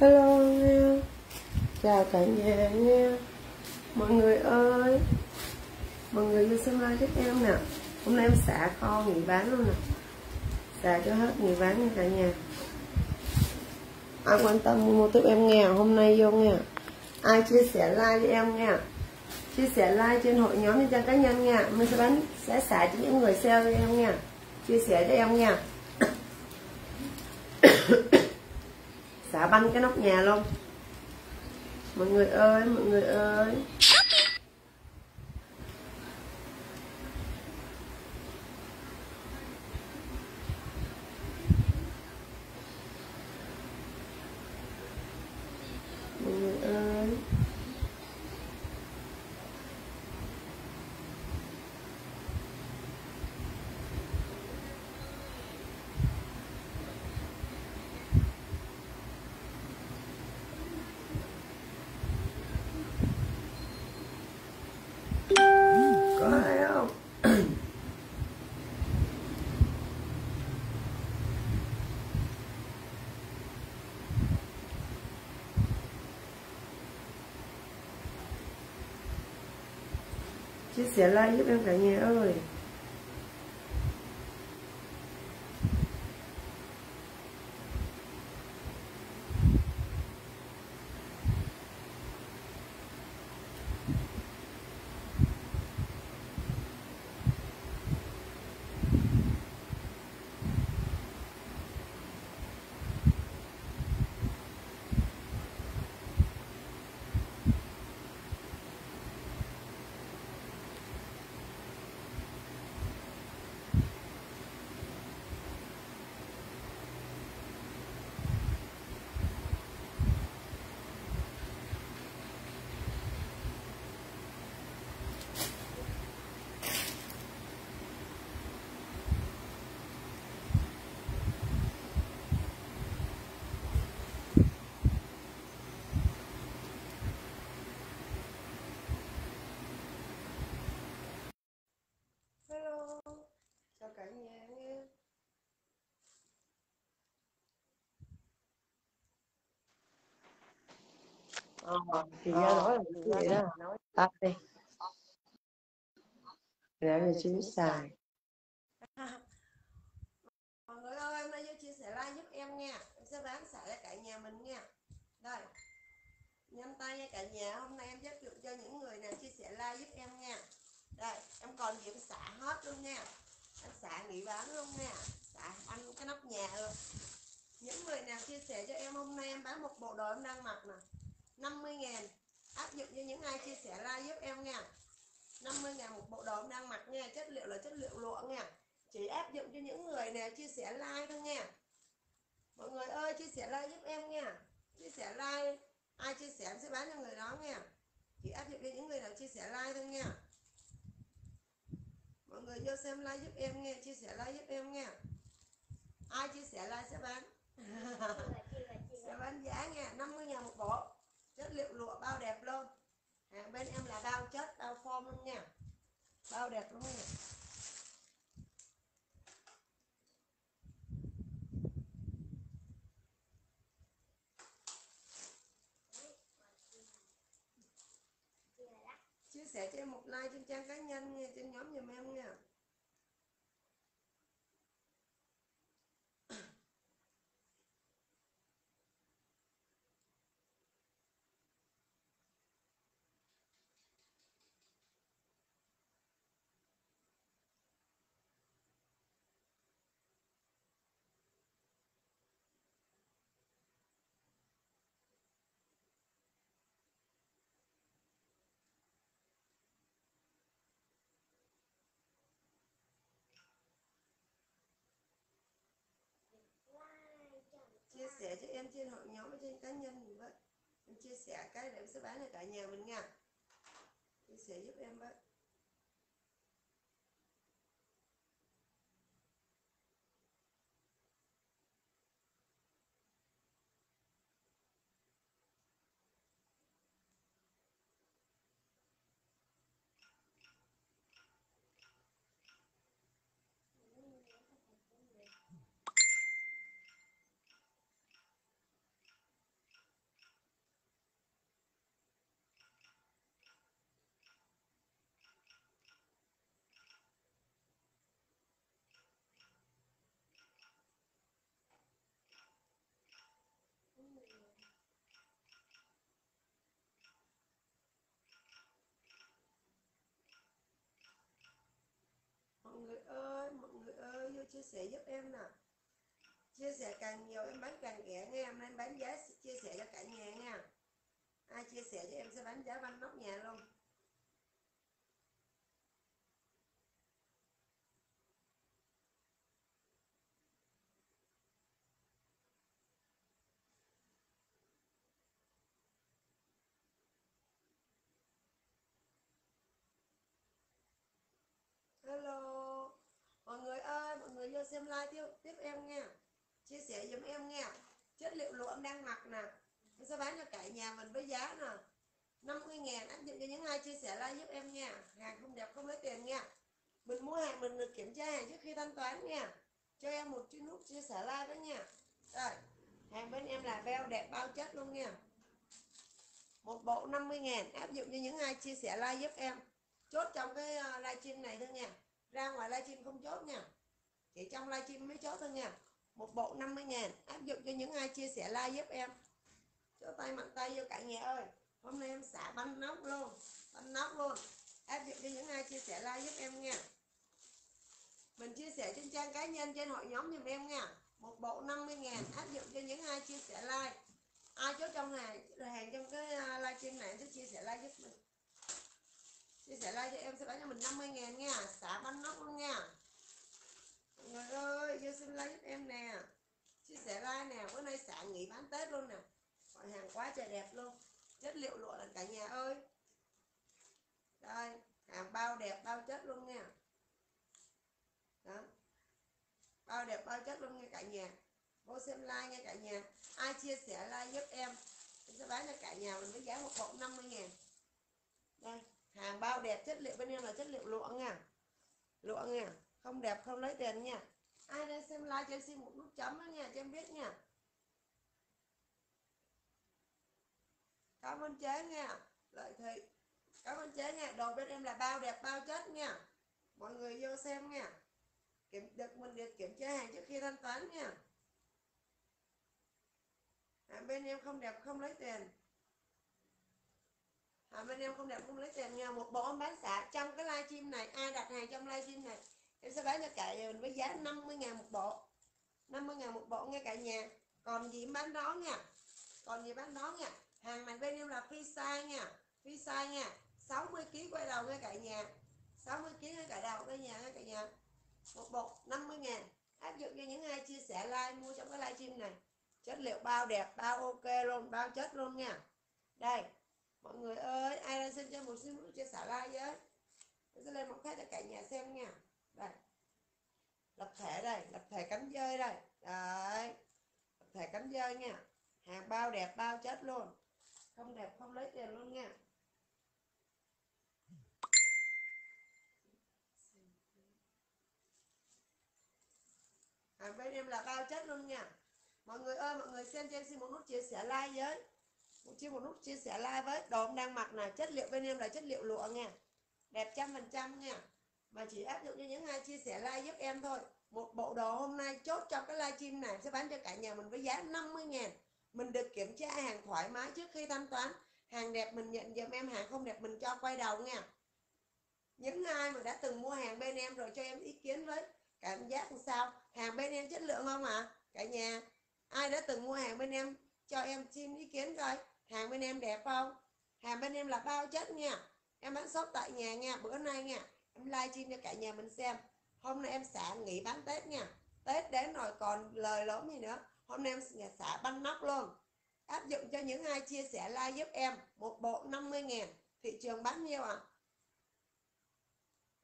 hello nghe chào cả nhà nghe mọi người ơi. Mọi người vô xem like giúp em nè. Hôm nay em xả kho nghỉ bán luôn nè. Xả cho hết nghỉ bán nha cả nhà. Ai quan tâm mua tiếp em nghe, hôm nay vô nghe. Ai chia sẻ like cho em nha chia sẻ like trên hội nhóm trên trang cá nhân nha mình sẽ bán, sẽ xả cho những người sale cho em nha chia sẻ cho em nha xả banh cái nóc nhà luôn. Mọi người ơi mọi người ơi mọi người ơi có ai không chia sẻ like giúp em cả nhà ơi. Ờ thì ra nói là cái gì đó. nói tắt đi. Để là biết xài mọi người ơi hôm nay vô chia sẻ like giúp em nha. Em sẽ bán xả cho cả nhà mình nha. Đây. Nhanh tay nha cả nhà. Hôm nay em giới thiệu cho những người nào chia sẻ like giúp em nha. Đây em còn gì em xả hết luôn nha. Em xả nghỉ bán luôn nha. Xả ăn cái nóc nhà luôn. Những người nào chia sẻ cho em hôm nay em bán một bộ đồ em đang mặc nè 50 ngàn áp dụng cho những ai chia sẻ like giúp em nha. 50 ngàn một bộ đồ em đang mặc nha. Chất liệu là chất liệu lụa nha. Chỉ áp dụng cho những người nào chia sẻ like thôi nha. Mọi người ơi chia sẻ like giúp em nha. Chia sẻ like ai chia sẻ em sẽ bán cho người đó nha. Chỉ áp dụng cho những người nào chia sẻ like thôi nha. Mọi người vô xem like giúp em nha. Chia sẻ like giúp em nha. Ai chia sẻ like sẽ bán. Sẽ bán giá nha. 50 ngàn một bộ chất liệu lụa bao đẹp luôn. Hàng bên em là bao chất bao form luôn nha. Bao đẹp luôn nha. Chia sẻ cho em một like trên trang cá nhân nha, trên nhóm giùm em nha chia sẻ cho em trên hội nhóm trên cá nhân gì vậy em chia sẻ cái để em sẽ bán cho cả nhà mình nha. Chia sẻ giúp em với chia sẻ giúp em nè. Chia sẻ càng nhiều, em bán càng rẻ nghe, em nên bán giá, chia sẻ cho cả nhà nha ai chia sẻ cho em sẽ bán giá văn nóc nhà luôn hello mọi người ơi xem like tiếp tiếp em nha chia sẻ giùm em nha chất liệu lụa em đang mặc nè. Em sẽ bán cho cả nhà mình với giá nè. 50 ngàn áp dụng cho những ai chia sẻ like giúp em nha hàng không đẹp, không lấy tiền nha mình mua hàng, mình được kiểm tra hàng trước khi thanh toán nha cho em một chút nút chia sẻ like với nha. Rồi, hàng bên em là beo đẹp bao chất luôn nha. Một bộ 50 ngàn, áp dụng cho những ai chia sẻ like giúp em. Chốt trong cái ờ, livestream này thôi nha. Ra ngoài livestream không chốt nha chỉ trong livestream mới chốt thôi nha. Một bộ 50 ngàn áp dụng cho những ai chia sẻ like giúp em. Cho tay mạnh tay vô cả nhà ơi. Hôm nay em xả bánh nóc luôn bánh nóc luôn. Áp dụng cho những ai chia sẻ like giúp em nha. Mình chia sẻ trên trang cá nhân trên hội nhóm giùm em nha. Một bộ 50 ngàn áp dụng cho những ai chia sẻ like. Ai chốt trong hàng hàng trong cái ờ, livestream này sẽ chia sẻ like giúp mình. Chia sẻ like cho em sẽ bán cho mình 50 ngàn nha. Xả bánh nóc luôn nha người ơi, vô xin like giúp em nè. Chia sẻ like nè, bữa nay xả nghỉ bán tết luôn nè. Mọi hàng quá trời đẹp luôn. Chất liệu lụa là cả nhà ơi. Đây, hàng bao đẹp, bao chất luôn nha. Đó. Bao đẹp, bao chất luôn nha cả nhà. Vô xem like nha cả nhà. Ai chia sẻ like giúp em em sẽ bán cho cả nhà mình với giá một bộ 50 ngàn. Đây, hàng bao đẹp, chất liệu bên em là chất liệu lụa nha. Lụa nha không đẹp không lấy tiền nha. Ai đang xem like cho em xin một nút chấm đó nha cho em biết nha. Cảm ơn chế nha. Lợi thị. Cảm ơn chế nha. Đồ bên em là bao đẹp bao chất nha. Mọi người vô xem nha. Kiểm được mình được kiểm tra hàng trước khi thanh toán nha. Hàng bên em không đẹp không lấy tiền. À, bên em không đẹp không lấy tiền nha. Một bộ em bán xả trong cái livestream này ai đặt hàng trong livestream này? Em sẽ bán cho cả mình với giá 50 ngàn một bộ. 50 ngàn một bộ nghe cả nhà. Còn gì bán đó nha. Còn gì bán đó nha. Hàng mạnh bên em là phi size nha. Phi size nha 60 kg quay đầu nghe cả nhà. 60 kg nghe cả đầu nghe nhà, nghe cả nhà. Một bộ 50 ngàn. Áp dụng cho những ai chia sẻ like, mua trong cái livestream này. Chất liệu bao đẹp, bao ok luôn, bao chất luôn nha. Đây, mọi người ơi, ai đang xin cho một xin chia sẻ like với. Tôi sẽ lên một khách cho cả nhà xem nha đây. Lập thể đây, lập thể cánh dơi đây. Đấy. Lập thể cánh dơi nha. Hàng bao đẹp bao chất luôn. Không đẹp không lấy tiền luôn nha. Hàng bên em là bao chất luôn nha. Mọi người ơi, mọi người xem cho em xin một nút chia sẻ like với. Một chia một nút chia sẻ like với. Đồ em đang mặc là chất liệu bên em là chất liệu lụa nha. Đẹp trăm phần trăm nha mà chỉ áp dụng cho những ai chia sẻ like giúp em thôi. Một bộ đồ hôm nay chốt trong cái livestream này sẽ bán cho cả nhà mình với giá 50 ngàn. Mình được kiểm tra hàng thoải mái trước khi thanh toán. Hàng đẹp mình nhận giùm em, hàng không đẹp mình cho quay đầu nha. Những ai mà đã từng mua hàng bên em rồi cho em ý kiến với, cảm giác làm sao? Hàng bên em chất lượng không ạ? À? cả nhà, ai đã từng mua hàng bên em cho em xin ý kiến coi. Hàng bên em đẹp không? Hàng bên em là bao chất nha. Em bán shop tại nhà nha, bữa nay nha em livestream cho cả nhà mình xem. Hôm nay em xả nghỉ bán tết nha. Tết đến rồi còn lời lớn gì nữa. Hôm nay em xả băng nóc luôn. Áp dụng cho những ai chia sẻ like giúp em. Một bộ 50 ngàn. Thị trường bán nhiêu ạ? À?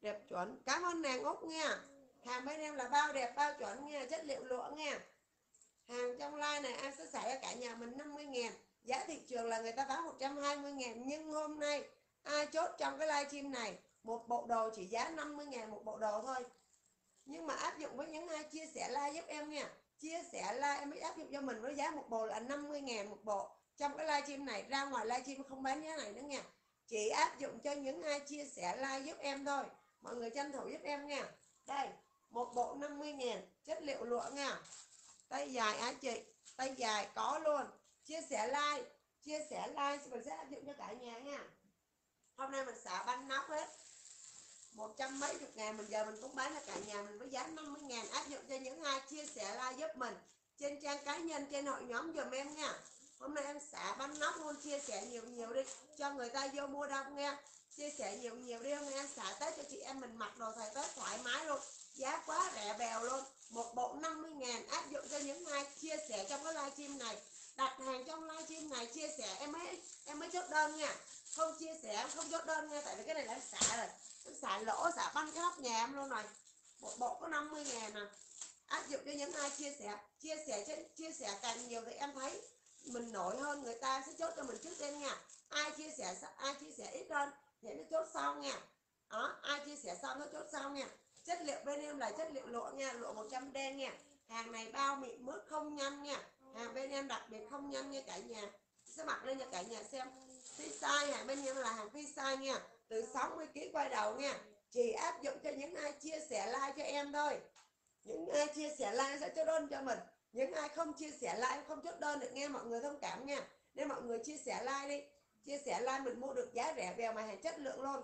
đẹp chuẩn. Cảm ơn nàng úc nha. Hàng bên em là bao đẹp, bao chuẩn nha. Chất liệu lụa nha. Hàng trong like này em sẽ xả cho cả nhà mình 50 ngàn. Giá thị trường là người ta bán 120 ngàn. Nhưng hôm nay ai chốt trong cái livestream này? Một bộ đồ chỉ giá 50 ngàn một bộ đồ thôi. Nhưng mà áp dụng với những ai chia sẻ like giúp em nha. Chia sẻ like em mới áp dụng cho mình với giá một bộ là 50 ngàn một bộ. Trong cái livestream này, ra ngoài livestream không bán giá này nữa nha. Chỉ áp dụng cho những ai chia sẻ like giúp em thôi. Mọi người tranh thủ giúp em nha. Đây, một bộ 50 ngàn, chất liệu lụa nha. Tay dài á chị, tay dài có luôn. Chia sẻ like, chia sẻ like mình sẽ áp dụng cho cả nhà nha. Hôm nay mình xả banh nóc hết một trăm mấy chục ngàn mình giờ mình cũng bán cho cả nhà, mình với giá 50 ngàn áp dụng cho những ai chia sẻ like giúp mình. Trên trang cá nhân, trên hội nhóm dùm em nha. Hôm nay em xả bánh nóc luôn, chia sẻ nhiều nhiều đi. Cho người ta vô mua đông nghe. Chia sẻ nhiều nhiều đi không em xả tết cho chị em mình mặc đồ thời tết thoải mái luôn. Giá quá rẻ bèo luôn. Một bộ 50 ngàn áp dụng cho những ai chia sẻ trong cái livestream này. Đặt hàng trong livestream này, chia sẻ. Em mới em mới chốt đơn nha. Không chia sẻ, không chốt đơn nha, tại vì cái này là em xả rồi em xả lỗ, xả băng cái nóc nhà em luôn rồi một bộ có 50 ngàn à. Áp dụng cho những ai chia sẻ chia sẻ cho chia sẻ càng nhiều thì em thấy mình nổi hơn, người ta sẽ chốt cho mình trước tiên nha. Ai chia sẻ ai chia sẻ ít hơn thì nó chốt sau nha. Đó, ai chia sẻ xong nó chốt sau nha. Chất liệu bên em là chất liệu lụa nha, lụa 100 đen nha. Hàng này bao mịn mướt không nhăn nha. Hàng bên em đặc biệt không nhăn nha cả nhà. Sẽ mặc lên cho cả nhà xem. Phi size, hàng bên em là hàng phi size nha từ 60 kg quay đầu nha. Chỉ áp dụng cho những ai chia sẻ like cho em thôi. Những ai chia sẻ like sẽ chốt đơn cho mình. Những ai không chia sẻ like không chốt đơn được nghe mọi người thông cảm nha. Nên mọi người chia sẻ like đi. Chia sẻ like mình mua được giá rẻ bèo mà hàng chất lượng luôn.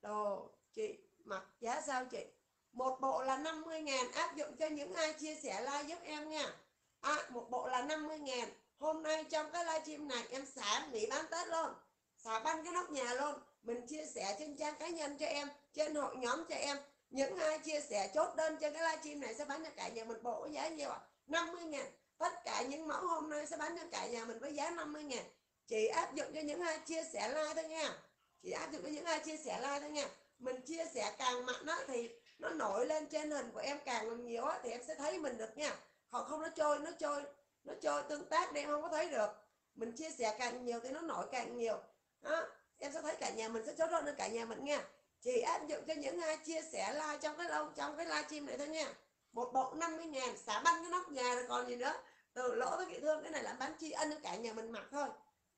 Đồ chị mặc giá sao chị? Một bộ là 50 ngàn áp dụng cho những ai chia sẻ like giúp em nha. À, một bộ là 50 ngàn hôm nay trong cái livestream này, em xả nghỉ bán tết luôn, xả băng cái nóc nhà luôn. Mình chia sẻ trên trang cá nhân cho em, trên hội nhóm cho em. Những ai chia sẻ chốt đơn trên cái livestream này sẽ bán cho cả nhà mình bộ giá nhiêu ạ? à? 50 ngàn. Tất cả những mẫu hôm nay sẽ bán cho cả nhà mình với giá 50 ngàn. Chỉ áp dụng cho những ai chia sẻ like thôi nha. Chỉ áp dụng cho những ai chia sẻ like thôi nha. Mình chia sẻ càng mạnh đó thì nó nổi lên trên hình của em càng nhiều á thì em sẽ thấy mình được nha. Còn không, nó trôi nó trôi nó chơi tương tác để em không có thấy được. Mình chia sẻ càng nhiều thì nó nổi càng nhiều. Đó, em sẽ thấy cả nhà mình sẽ chốt hơn lên cả nhà mình nha chỉ áp dụng cho những ai chia sẻ like trong cái lâu trong cái livestream này thôi nha. Một bộ 50 ngàn, xả băng cái nóc nhà rồi còn gì nữa. Từ lỗ tới kỹ thương, cái này là bán tri ân cho cả nhà mình mặc thôi.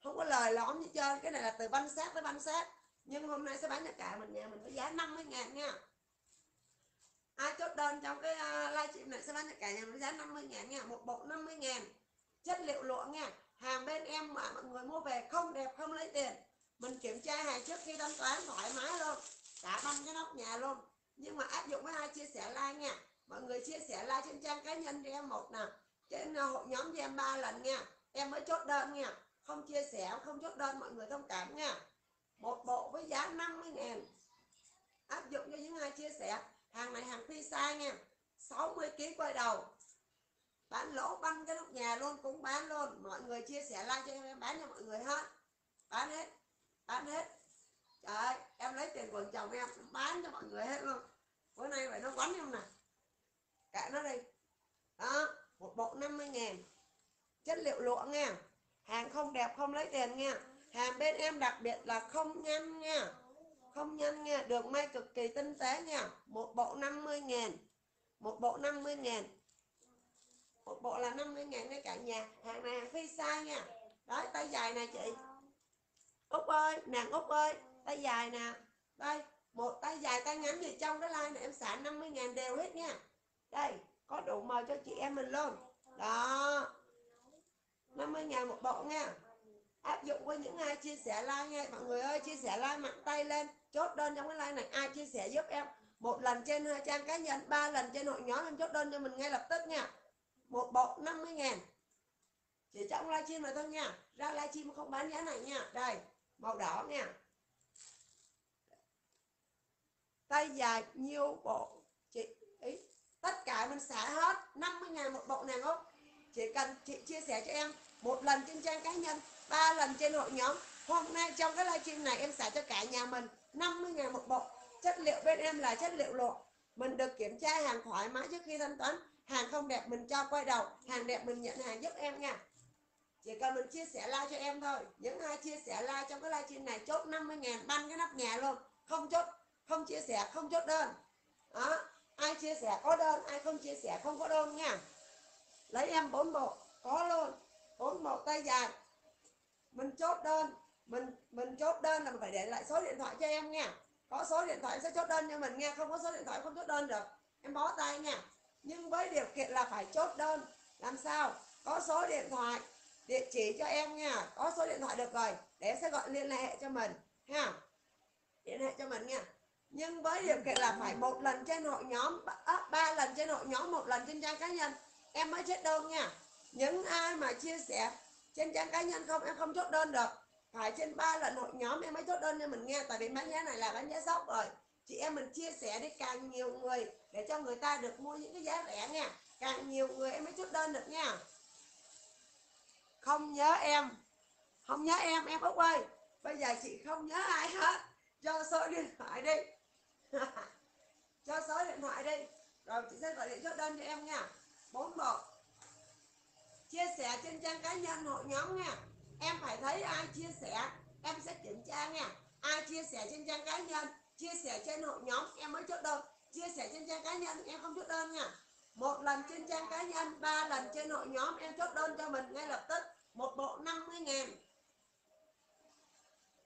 Không có lời lõm gì trơn, cái này là từ banh sát tới banh sát nhưng hôm nay sẽ bán cho cả mình nhà mình với giá 50 ngàn nha ai chốt đơn trong cái ờ, uh, livestream này sẽ bán cho cả nhà với giá 50 ngàn nha một bộ 50 ngàn. Chất liệu lụa nha hàng bên em mà mọi người mua về không đẹp không lấy tiền. Mình kiểm tra hàng trước khi thanh toán thoải mái luôn cả băng cái nóc nhà luôn. Nhưng mà áp dụng với ai chia sẻ like nha. Mọi người chia sẻ like trên trang cá nhân cho em một nè trên ờ, hội nhóm cho em ba lần nha. Em mới chốt đơn nha không chia sẻ không chốt đơn mọi người thông cảm nha. Một bộ với giá 50 ngàn. Áp dụng cho những ai chia sẻ hàng này hàng phi sai nha. 60 kg quay đầu. Bán lỗ băng cái nóc nhà luôn, cũng bán luôn. Mọi người chia sẻ like cho em bán cho mọi người hết. Bán hết. Bán hết. Trời ơi, em lấy tiền của chồng em bán cho mọi người hết luôn. Bữa nay phải nó quánh em nè. Cả nó đi. Đó, một bộ 50 ngàn. Chất liệu lụa nha. Hàng không đẹp không lấy tiền nha. Hàng bên em đặc biệt là không nhăn nha không nhanh nha đường may cực kỳ tinh tế nha. Một bộ 50 ngàn một bộ 50 ngàn một bộ là 50 ngàn nha cả nhà. Hàng này hàng phi size nha. Đấy, tay dài nè chị. Út ơi, nàng út ơi, tay dài nè. Đây, một tay dài tay ngắn gì trong đó like này em xả 50 ngàn đều hết nha. Đây, có đủ màu cho chị em mình luôn. Đó. 50 ngàn một bộ nha. Áp dụng với những ai chia sẻ like nha. Mọi người ơi, chia sẻ like, mạnh tay lên chốt đơn trong cái like này, ai chia sẻ giúp em? Một lần trên trang cá nhân, ba lần trên hội nhóm, em chốt đơn cho mình ngay lập tức nha. Một bộ 50 ngàn. Chỉ trong livestream này thôi nha. Ra livestream không bán giá này nha. Đây, màu đỏ nha. Tay dài nhiều bộ. Chị, ý, tất cả mình xả hết. 50 ngàn một bộ nàng không? Chỉ cần chị chia sẻ cho em. Một lần trên trang cá nhân, ba lần trên hội nhóm. Hôm nay trong cái livestream này em xả cho cả nhà mình. 50 ngàn một bộ. Chất liệu bên em là chất liệu lộ mình được kiểm tra hàng thoải mái trước khi thanh toán. Hàng không đẹp mình cho quay đầu, hàng đẹp mình nhận hàng giúp em nha. Chỉ cần mình chia sẻ like cho em thôi. Những ai chia sẻ like trong cái livestream này, chốt 50 ngàn ban cái nắp nhà luôn. Không chốt, không chia sẻ, không chốt đơn. Đó, ai chia sẻ có đơn, ai không chia sẻ không có đơn nha. Lấy em bốn bộ, có luôn, bốn bộ tay dài. Mình chốt đơn mình mình chốt đơn là mình phải để lại số điện thoại cho em nha. Có số điện thoại sẽ chốt đơn cho mình nha không có số điện thoại không chốt đơn được. Em bó tay nha. Nhưng với điều kiện là phải chốt đơn. Làm sao? Có số điện thoại địa chỉ cho em nha. Có số điện thoại được rồi để sẽ gọi liên hệ cho mình ha. Liên hệ cho mình nha. Nhưng với điều kiện là phải một lần trên hội nhóm à, ba lần trên hội nhóm một lần trên trang cá nhân em mới chốt đơn nha. Những ai mà chia sẻ trên trang cá nhân không em không chốt đơn được phải trên ba lần hội nhóm, em mới chốt đơn cho mình nghe, tại vì bán giá này là bán giá sốc rồi. Chị em mình chia sẻ đi, càng nhiều người để cho người ta được mua những cái giá rẻ nha. Càng nhiều người em mới chốt đơn được nha. Không nhớ em. Không nhớ em em út ơi. Bây giờ chị không nhớ ai hết. Cho số điện thoại đi. Cho số điện thoại đi. Rồi chị sẽ gọi điện chốt đơn cho em nha. Bốn bộ chia sẻ trên trang cá nhân, hội nhóm nha em phải thấy ai chia sẻ em sẽ kiểm tra nha. Ai chia sẻ trên trang cá nhân chia sẻ trên hội nhóm em mới chốt đơn. Chia sẻ trên trang cá nhân em không chốt đơn nha. Một lần trên trang cá nhân ba lần trên hội nhóm em chốt đơn cho mình ngay lập tức. Một bộ 50 ngàn.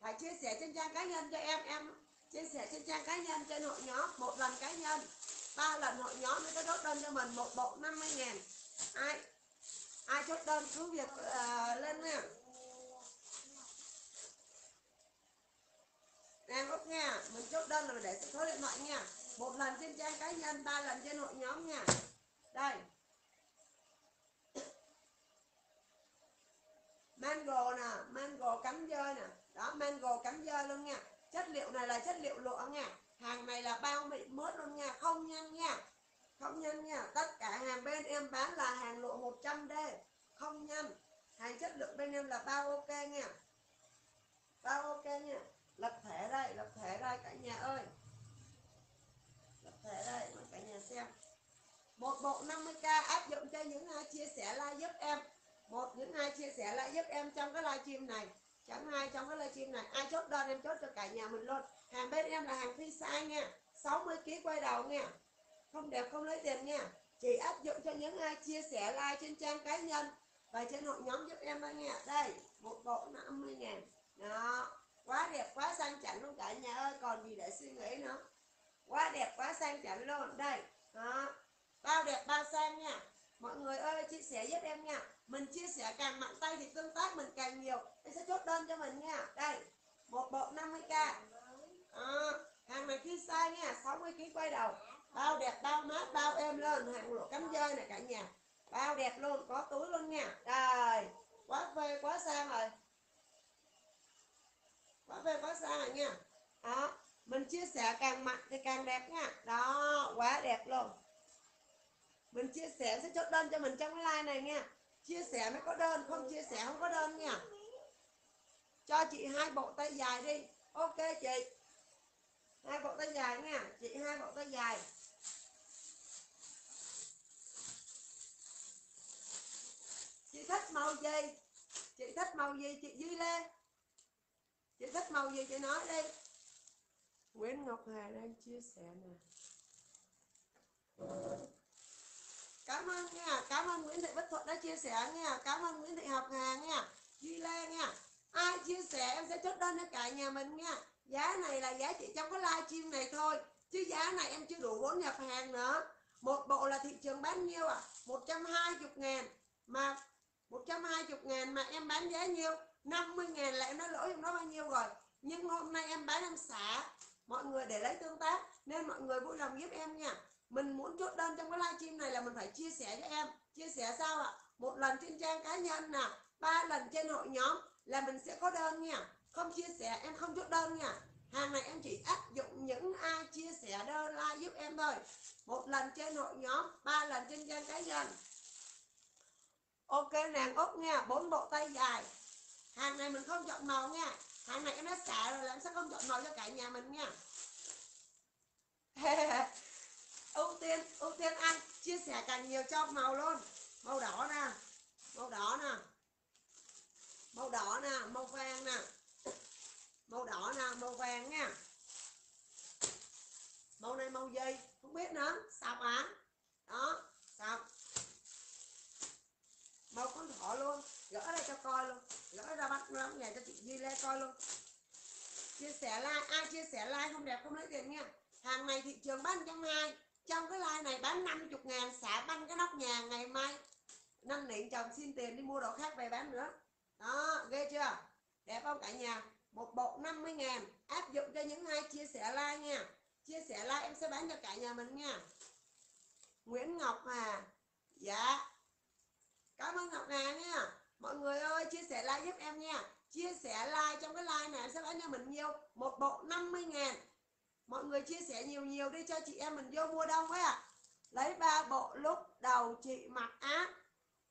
Phải chia sẻ trên trang cá nhân cho em em chia sẻ trên trang cá nhân trên hội nhóm. Một lần cá nhân ba lần hội nhóm mới có chốt đơn cho mình một bộ 50 ngàn. Ai ai chốt đơn cứ việc uh, lên nha. Đang úp nha, mình chốt đơn là để số điện thoại nha. Một lần trên trang cá nhân, ba lần trên hội nhóm nha. Đây. Mango nè, mango cắm dơi nè. Đó, mango cắm dơi luôn nha. Chất liệu này là chất liệu lụa nha. Hàng này là bao bị mớt luôn nha. Không nhân nha. Không nhân nha. Tất cả hàng bên em bán là hàng lụa 100D không nhân. Hàng chất lượng bên em là bao ok nha. Bao ok nha lập thể đây, lập thể đây cả nhà ơi. Lập thể đây cả nhà xem. Một bộ 50k áp dụng cho những ai chia sẻ like giúp em. Một, những ai chia sẻ lại giúp em trong cái livestream này. Chẳng hai trong cái livestream này. Ai chốt đơn em chốt cho cả nhà mình luôn. Hàng bên em là hàng phi size nha. 60 kg quay đầu nha. Không đẹp, không lấy tiền nha. Chỉ áp dụng cho những ai chia sẻ like trên trang cá nhân và trên hội nhóm giúp em đó nha. Đây, một bộ 50 ngàn. Đó quá đẹp quá sang chảnh luôn cả nhà ơi. Còn gì để suy nghĩ nữa? Quá đẹp quá sang chảnh luôn. Đây đó. Bao đẹp bao sang nha. Mọi người ơi chia sẻ giúp em nha. Mình chia sẻ càng mạnh tay thì tương tác mình càng nhiều. Em sẽ chốt đơn cho mình nha. Đây một bộ 50k à, hàng này khi sai nha 60 kg quay đầu. Bao đẹp bao mát bao êm lên. Hàng lụa cắm dơi này cả nhà. Bao đẹp luôn có túi luôn nha. Đây quá phê quá sang rồi quá về quá xa rồi nha. Đó, mình chia sẻ càng mạnh thì càng đẹp nha. Đó, quá đẹp luôn. Mình chia sẻ sẽ chốt đơn cho mình trong cái like này nha. Chia sẻ mới có đơn, không chia sẻ không có đơn nha. Cho chị hai bộ tay dài đi. Ok, chị. Hai bộ tay dài nha. Chị hai bộ tay dài. Chị thích màu gì? Chị thích màu gì? Chị duy lê chị thích màu gì chị nói đi. Nguyễn ngọc hà đang chia sẻ nè. Cảm ơn nha, cảm ơn nguyễn thị bích thuận đã chia sẻ nha, cảm ơn nguyễn thị học hà nha, duy lê nha. Ai chia sẻ em sẽ chốt đơn cho cả nhà mình nha. Giá này là giá chỉ trong cái livestream này thôi, chứ giá này em chưa đủ vốn nhập hàng nữa. Một bộ là thị trường bán nhiêu à? 120 ngàn, mà 120 ngàn mà em bán giá nhiêu? 50 ngàn là em đã lỗi em đó bao nhiêu rồi. Nhưng hôm nay em bán em xả. Mọi người để lấy tương tác, nên mọi người vui lòng giúp em nha. Mình muốn chốt đơn trong cái livestream này là mình phải chia sẻ cho em. Chia sẻ sao ạ? Một lần trên trang cá nhân nè ba lần trên hội nhóm là mình sẽ có đơn nha. Không chia sẻ, em không chốt đơn nha. Hàng này em chỉ áp dụng những ai chia sẻ đơn like giúp em thôi. Một lần trên hội nhóm, ba lần trên trang cá nhân. Ok nàng ốc nha. Bốn bộ tay dài hàng này mình không chọn màu nha. Hàng này em đã xả rồi làm sao không chọn màu cho cả nhà mình nha. Ưu tiên ưu tiên ăn. Chia sẻ càng nhiều cho màu luôn. Màu đỏ nè. Màu đỏ nè. Màu đỏ nè, màu vàng nè. Màu đỏ nè, màu vàng nha. Màu này màu gì? Không biết nữa. Sọc hả đó sọc màu con thỏ luôn, gỡ ra cho coi luôn, gỡ ra bắt lắm nhà cho chị Duy Lê coi luôn. Chia sẻ like, ai chia sẻ like không đẹp không lấy tiền nha. Hàng này thị trường bán trăm hai, trong cái like này bán 50 ngàn, xả banh cái nóc nhà ngày mai. Năm niệm chồng xin tiền đi mua đồ khác về bán nữa. Đó, ghê chưa? Đẹp không cả nhà? Một bộ 50 ngàn, áp dụng cho những ai chia sẻ like nha. Chia sẻ like em sẽ bán cho cả nhà mình nha. Nguyễn Ngọc à dạ cảm ơn Ngọc Hà nha. Mọi người ơi, chia sẻ like giúp em nha. Chia sẻ like trong cái like này em sẽ bán cho mình nhiều. Một bộ 50 ngàn. Mọi người chia sẻ nhiều nhiều đi cho chị em mình vô mua đông quá ạ à. lấy ba bộ lúc đầu chị mặc áp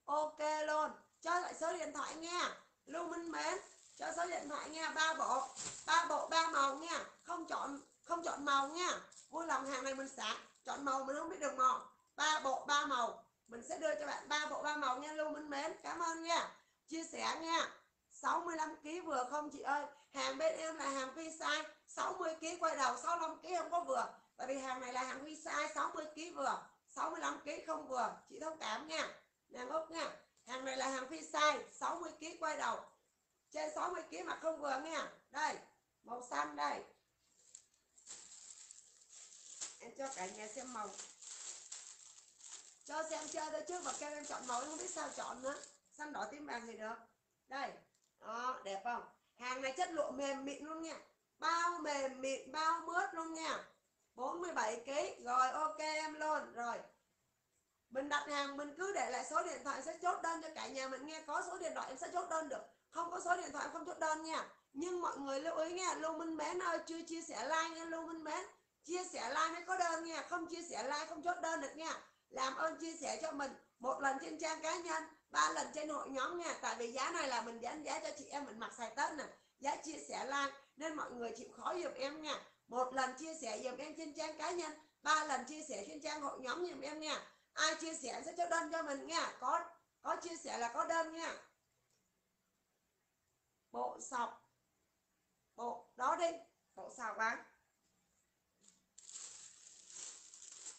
ok luôn. Cho lại số điện thoại nha. Lưu minh mến, cho số điện thoại nha. Ba bộ ba bộ ba màu nha. Không chọn không chọn màu nha. Vui lòng hàng này mình xả chọn màu mình không biết được màu. Ba bộ ba màu mình sẽ đưa cho bạn ba bộ ba màu nha, lưu minh mến. Cảm ơn nha. Chia sẻ nha. 65 kg vừa không chị ơi? Hàng bên em là hàng free size 60 kg quay đầu 65 kg không có vừa. Tại vì hàng này là hàng free size 60 kg vừa. 65 kg không vừa. Chị thông cảm nha. Nàng úc nha. Hàng này là hàng free size 60 kg quay đầu. Trên 60 kg mà không vừa nha. Đây, màu xanh đây. Em cho cả nhà xem màu cho xem chơi thôi chứ mà kêu em chọn màu em không biết sao chọn nữa. Xanh đỏ tím vàng thì được? Đây, đó, đẹp không? Hàng này chất lượng mềm mịn luôn nha. Bao mềm mịn, bao mướt luôn nha. 47 kg rồi ok em luôn. Rồi, mình đặt hàng mình cứ để lại số điện thoại sẽ chốt đơn cho cả nhà mình nghe. Có số điện thoại em sẽ chốt đơn được. Không có số điện thoại không chốt đơn nha. Nhưng mọi người lưu ý nha, lưu minh mến ơi, chưa chia sẻ like nha, lưu minh mến chia sẻ like mới có đơn nha, không chia sẻ like không chốt đơn được nha làm ơn chia sẻ cho mình, một lần trên trang cá nhân, ba lần trên hội nhóm nha. Tại vì giá này là mình giảm giá cho chị em mình mặc xài tết nè, giá chia sẻ like nên mọi người chịu khó giùm em nha. Một lần chia sẻ giùm em trên trang cá nhân, ba lần chia sẻ trên trang hội nhóm giùm em nha. Ai chia sẻ sẽ cho đơn cho mình nha. Có có chia sẻ là có đơn nha. Bộ sọc, bộ đó đi, bộ sọc bán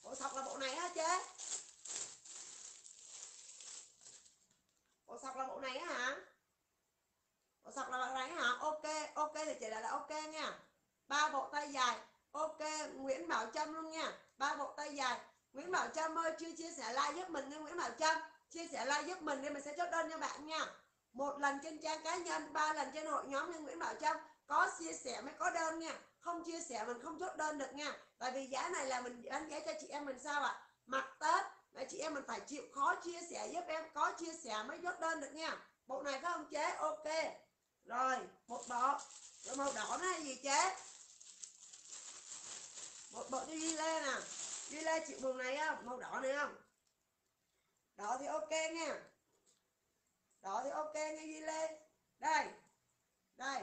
bộ sọc là bộ này hả chế. Bộ sọc là bộ này á hả? Bộ sọc là bộ này hả? Ok ok thì chị lại là ok nha. Ba bộ tay dài. Ok, nguyễn bảo trâm luôn nha. Ba bộ tay dài. Nguyễn bảo trâm ơi, chưa chia sẻ like giúp mình nha, nguyễn bảo trâm. Chia sẻ like giúp mình đi, mình sẽ chốt đơn cho bạn nha. Một lần trên trang cá nhân, ba lần trên hội nhóm nha, nguyễn bảo trâm. Có chia sẻ mới có đơn nha. Không chia sẻ mình không chốt đơn được nha. Tại vì giá này là mình bán giá cho chị em mình sao ạ? À? mặc tết mà chị em mình phải chịu khó chia sẻ, giúp em có chia sẻ mới chốt đơn được nha. Bộ này có không chế? Ok. Rồi, một bộ. Rồi màu đỏ nó là gì chế? Một bộ cho Duy Lê nè. Duy Lê chịu màu này không? Màu đỏ này không? Đỏ thì ok nha. Đỏ thì ok nha Duy Lê. Đây. Đây.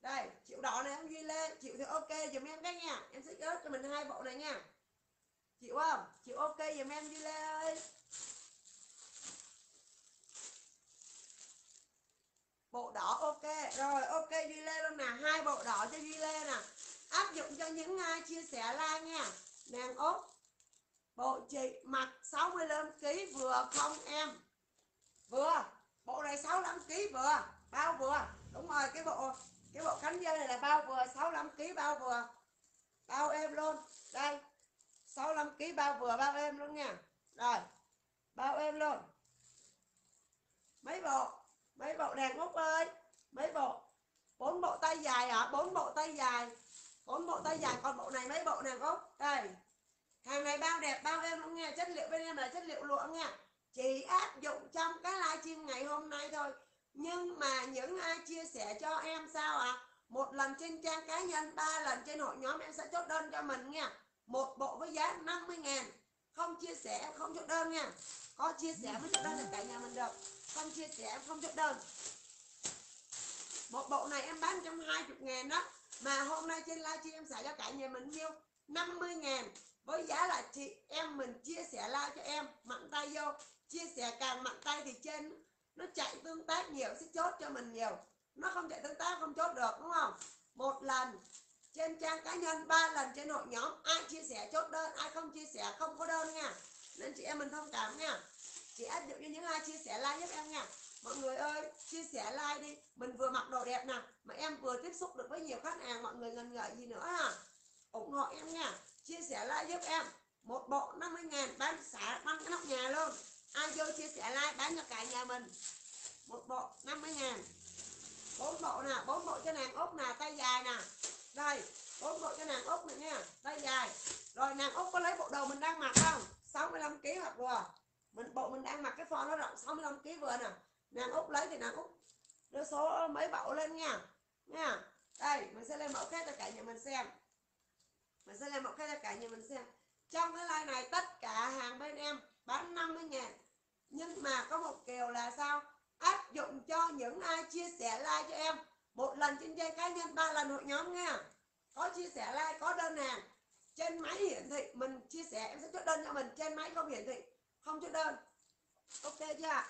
Đây, chịu đỏ này không Duy Lê. Chịu thì ok dùm em cái nha. Em sẽ gớt cho mình hai bộ này nha chịu không? Chịu ok dùm em Duy Lê ơi. Bộ đỏ ok. Rồi, ok Duy Lê luôn nè. Hai bộ đỏ cho Duy Lê nè. Áp dụng cho những ai chia sẻ like nha. Nàng út bộ chị mặc 65 kg vừa không em? Vừa. Bộ này 65 kg vừa. Bao vừa? Đúng rồi, cái bộ cái bộ cánh dây này là bao vừa. 65 kg bao vừa. Bao em luôn. Đây. 65 kg bao vừa bao em luôn nha. Rồi, bao em luôn. Mấy bộ? Mấy bộ đèn út ơi. Mấy bộ? Bốn bộ tay dài hả? Bốn bộ tay dài. Bốn bộ tay dài, còn bộ này mấy bộ đèn út đây. Hàng này bao đẹp, bao em luôn nha. Chất liệu bên em là chất liệu lụa nha. Chỉ áp dụng trong cái livestream ngày hôm nay thôi. Nhưng mà những ai chia sẻ cho em sao ạ? À? một lần trên trang cá nhân, ba lần trên hội nhóm em sẽ chốt đơn cho mình nha một bộ với giá 50 ngàn. Không chia sẻ, không chốt đơn nha. Có chia sẻ mới chốt đơn được cả nhà mình được. Không chia sẻ em không chốt đơn. Một bộ này em bán 120 ngàn đó. Mà hôm nay trên livestream em xả cho cả nhà mình nhiêu? 50 ngàn. Với giá là chị em mình chia sẻ like cho em mặn tay vô. Chia sẻ càng mặn tay thì trên nó chạy tương tác nhiều, sẽ chốt cho mình nhiều. Nó không chạy tương tác, không chốt được, đúng không? Một lần trên trang cá nhân, ba lần trên hội nhóm, ai chia sẻ chốt đơn, ai không chia sẻ không có đơn nha. Nên chị em mình thông cảm nha. Chị áp dụng cho những ai chia sẻ like giúp em nha. Mọi người ơi, chia sẻ like đi. Mình vừa mặc đồ đẹp nè, mà em vừa tiếp xúc được với nhiều khách hàng, mọi người ngần ngại gì nữa ha ủng hộ em nha. Chia sẻ like giúp em. Một bộ 50 ngàn bán xả bán cái nóc nhà luôn. Ai vô chia sẻ like bán cho cả nhà mình. Một bộ 50 ngàn bốn bộ nè, bốn bộ cho nàng út nè, tay dài nè đây, ốp bộ cho nàng ốc này nha. Tay dài. Rồi, nàng ốc có lấy bộ đồ mình đang mặc không? 65 kg hoặc vừa. Mình, bộ mình đang mặc cái form nó rộng 65 kg vừa nè. Nàng ốc lấy thì nàng ốc đưa số mấy bộ lên nha. Nha. Đây, mình sẽ lên mẫu khác cho cả nhà mình xem. Mình sẽ lên mẫu khác cho cả nhà mình xem. Trong cái like này, tất cả hàng bên em bán 50 ngàn. Nhưng mà có một điều là sao? Áp dụng cho những ai chia sẻ like cho em một lần trên dây cá nhân, ba lần hội nhóm nha có chia sẻ like, có đơn hàng. Trên máy hiển thị, mình chia sẻ, em sẽ chốt đơn cho mình. Trên máy không hiển thị, không chốt đơn. Ok chưa?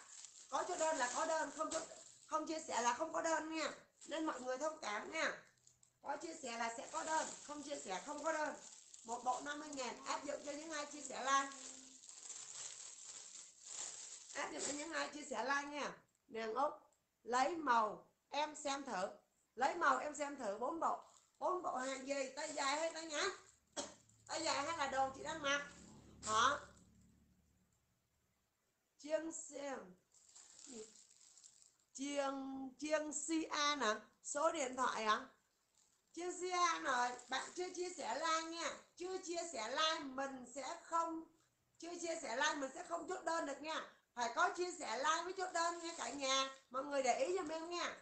Có chốt đơn là có đơn, không chốt, không chia sẻ là không có đơn nha nên mọi người thông cảm nha có chia sẻ là sẽ có đơn, không chia sẻ không có đơn. Một bộ 50 ngàn áp dụng cho những ai chia sẻ like. Áp dụng cho những ai chia sẻ like nha nàng úc lấy màu, em xem thử lấy màu em xem thử, bốn bộ. Bốn bộ hàng gì? Tay dài hay tay ngắn? Tay dài hay là đồ chị đang mặc? Hả? Chiêng xem chiêng chiêng CA nè. Số điện thoại hả? Chiêng CA rồi. Bạn chưa chia sẻ like nha. Chưa chia sẻ like, mình sẽ không, chưa chia sẻ like, mình sẽ không chốt đơn được nha. Phải có chia sẻ like với chốt đơn nha cả nhà. Mọi người để ý cho em nha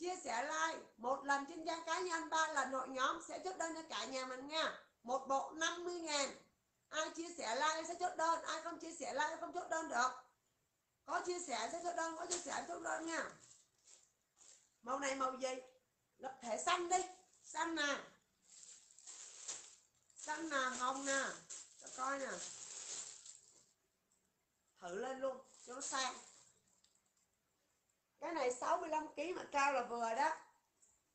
chia sẻ like. Một lần trên trang cá nhân, ba lần hội nhóm sẽ chốt đơn cho cả nhà mình nha. Một bộ 50 ngàn. Ai chia sẻ like sẽ chốt đơn, ai không chia sẻ like không chốt đơn được. Có chia sẻ sẽ chốt đơn, có chia sẻ chốt đơn nha. Màu này màu gì? Lập thể xanh đi. Xanh nè. Xanh nè, hồng nè. Cho coi nè. Thử lên luôn, cho nó sang cái này 65 kg mà cao là vừa đó.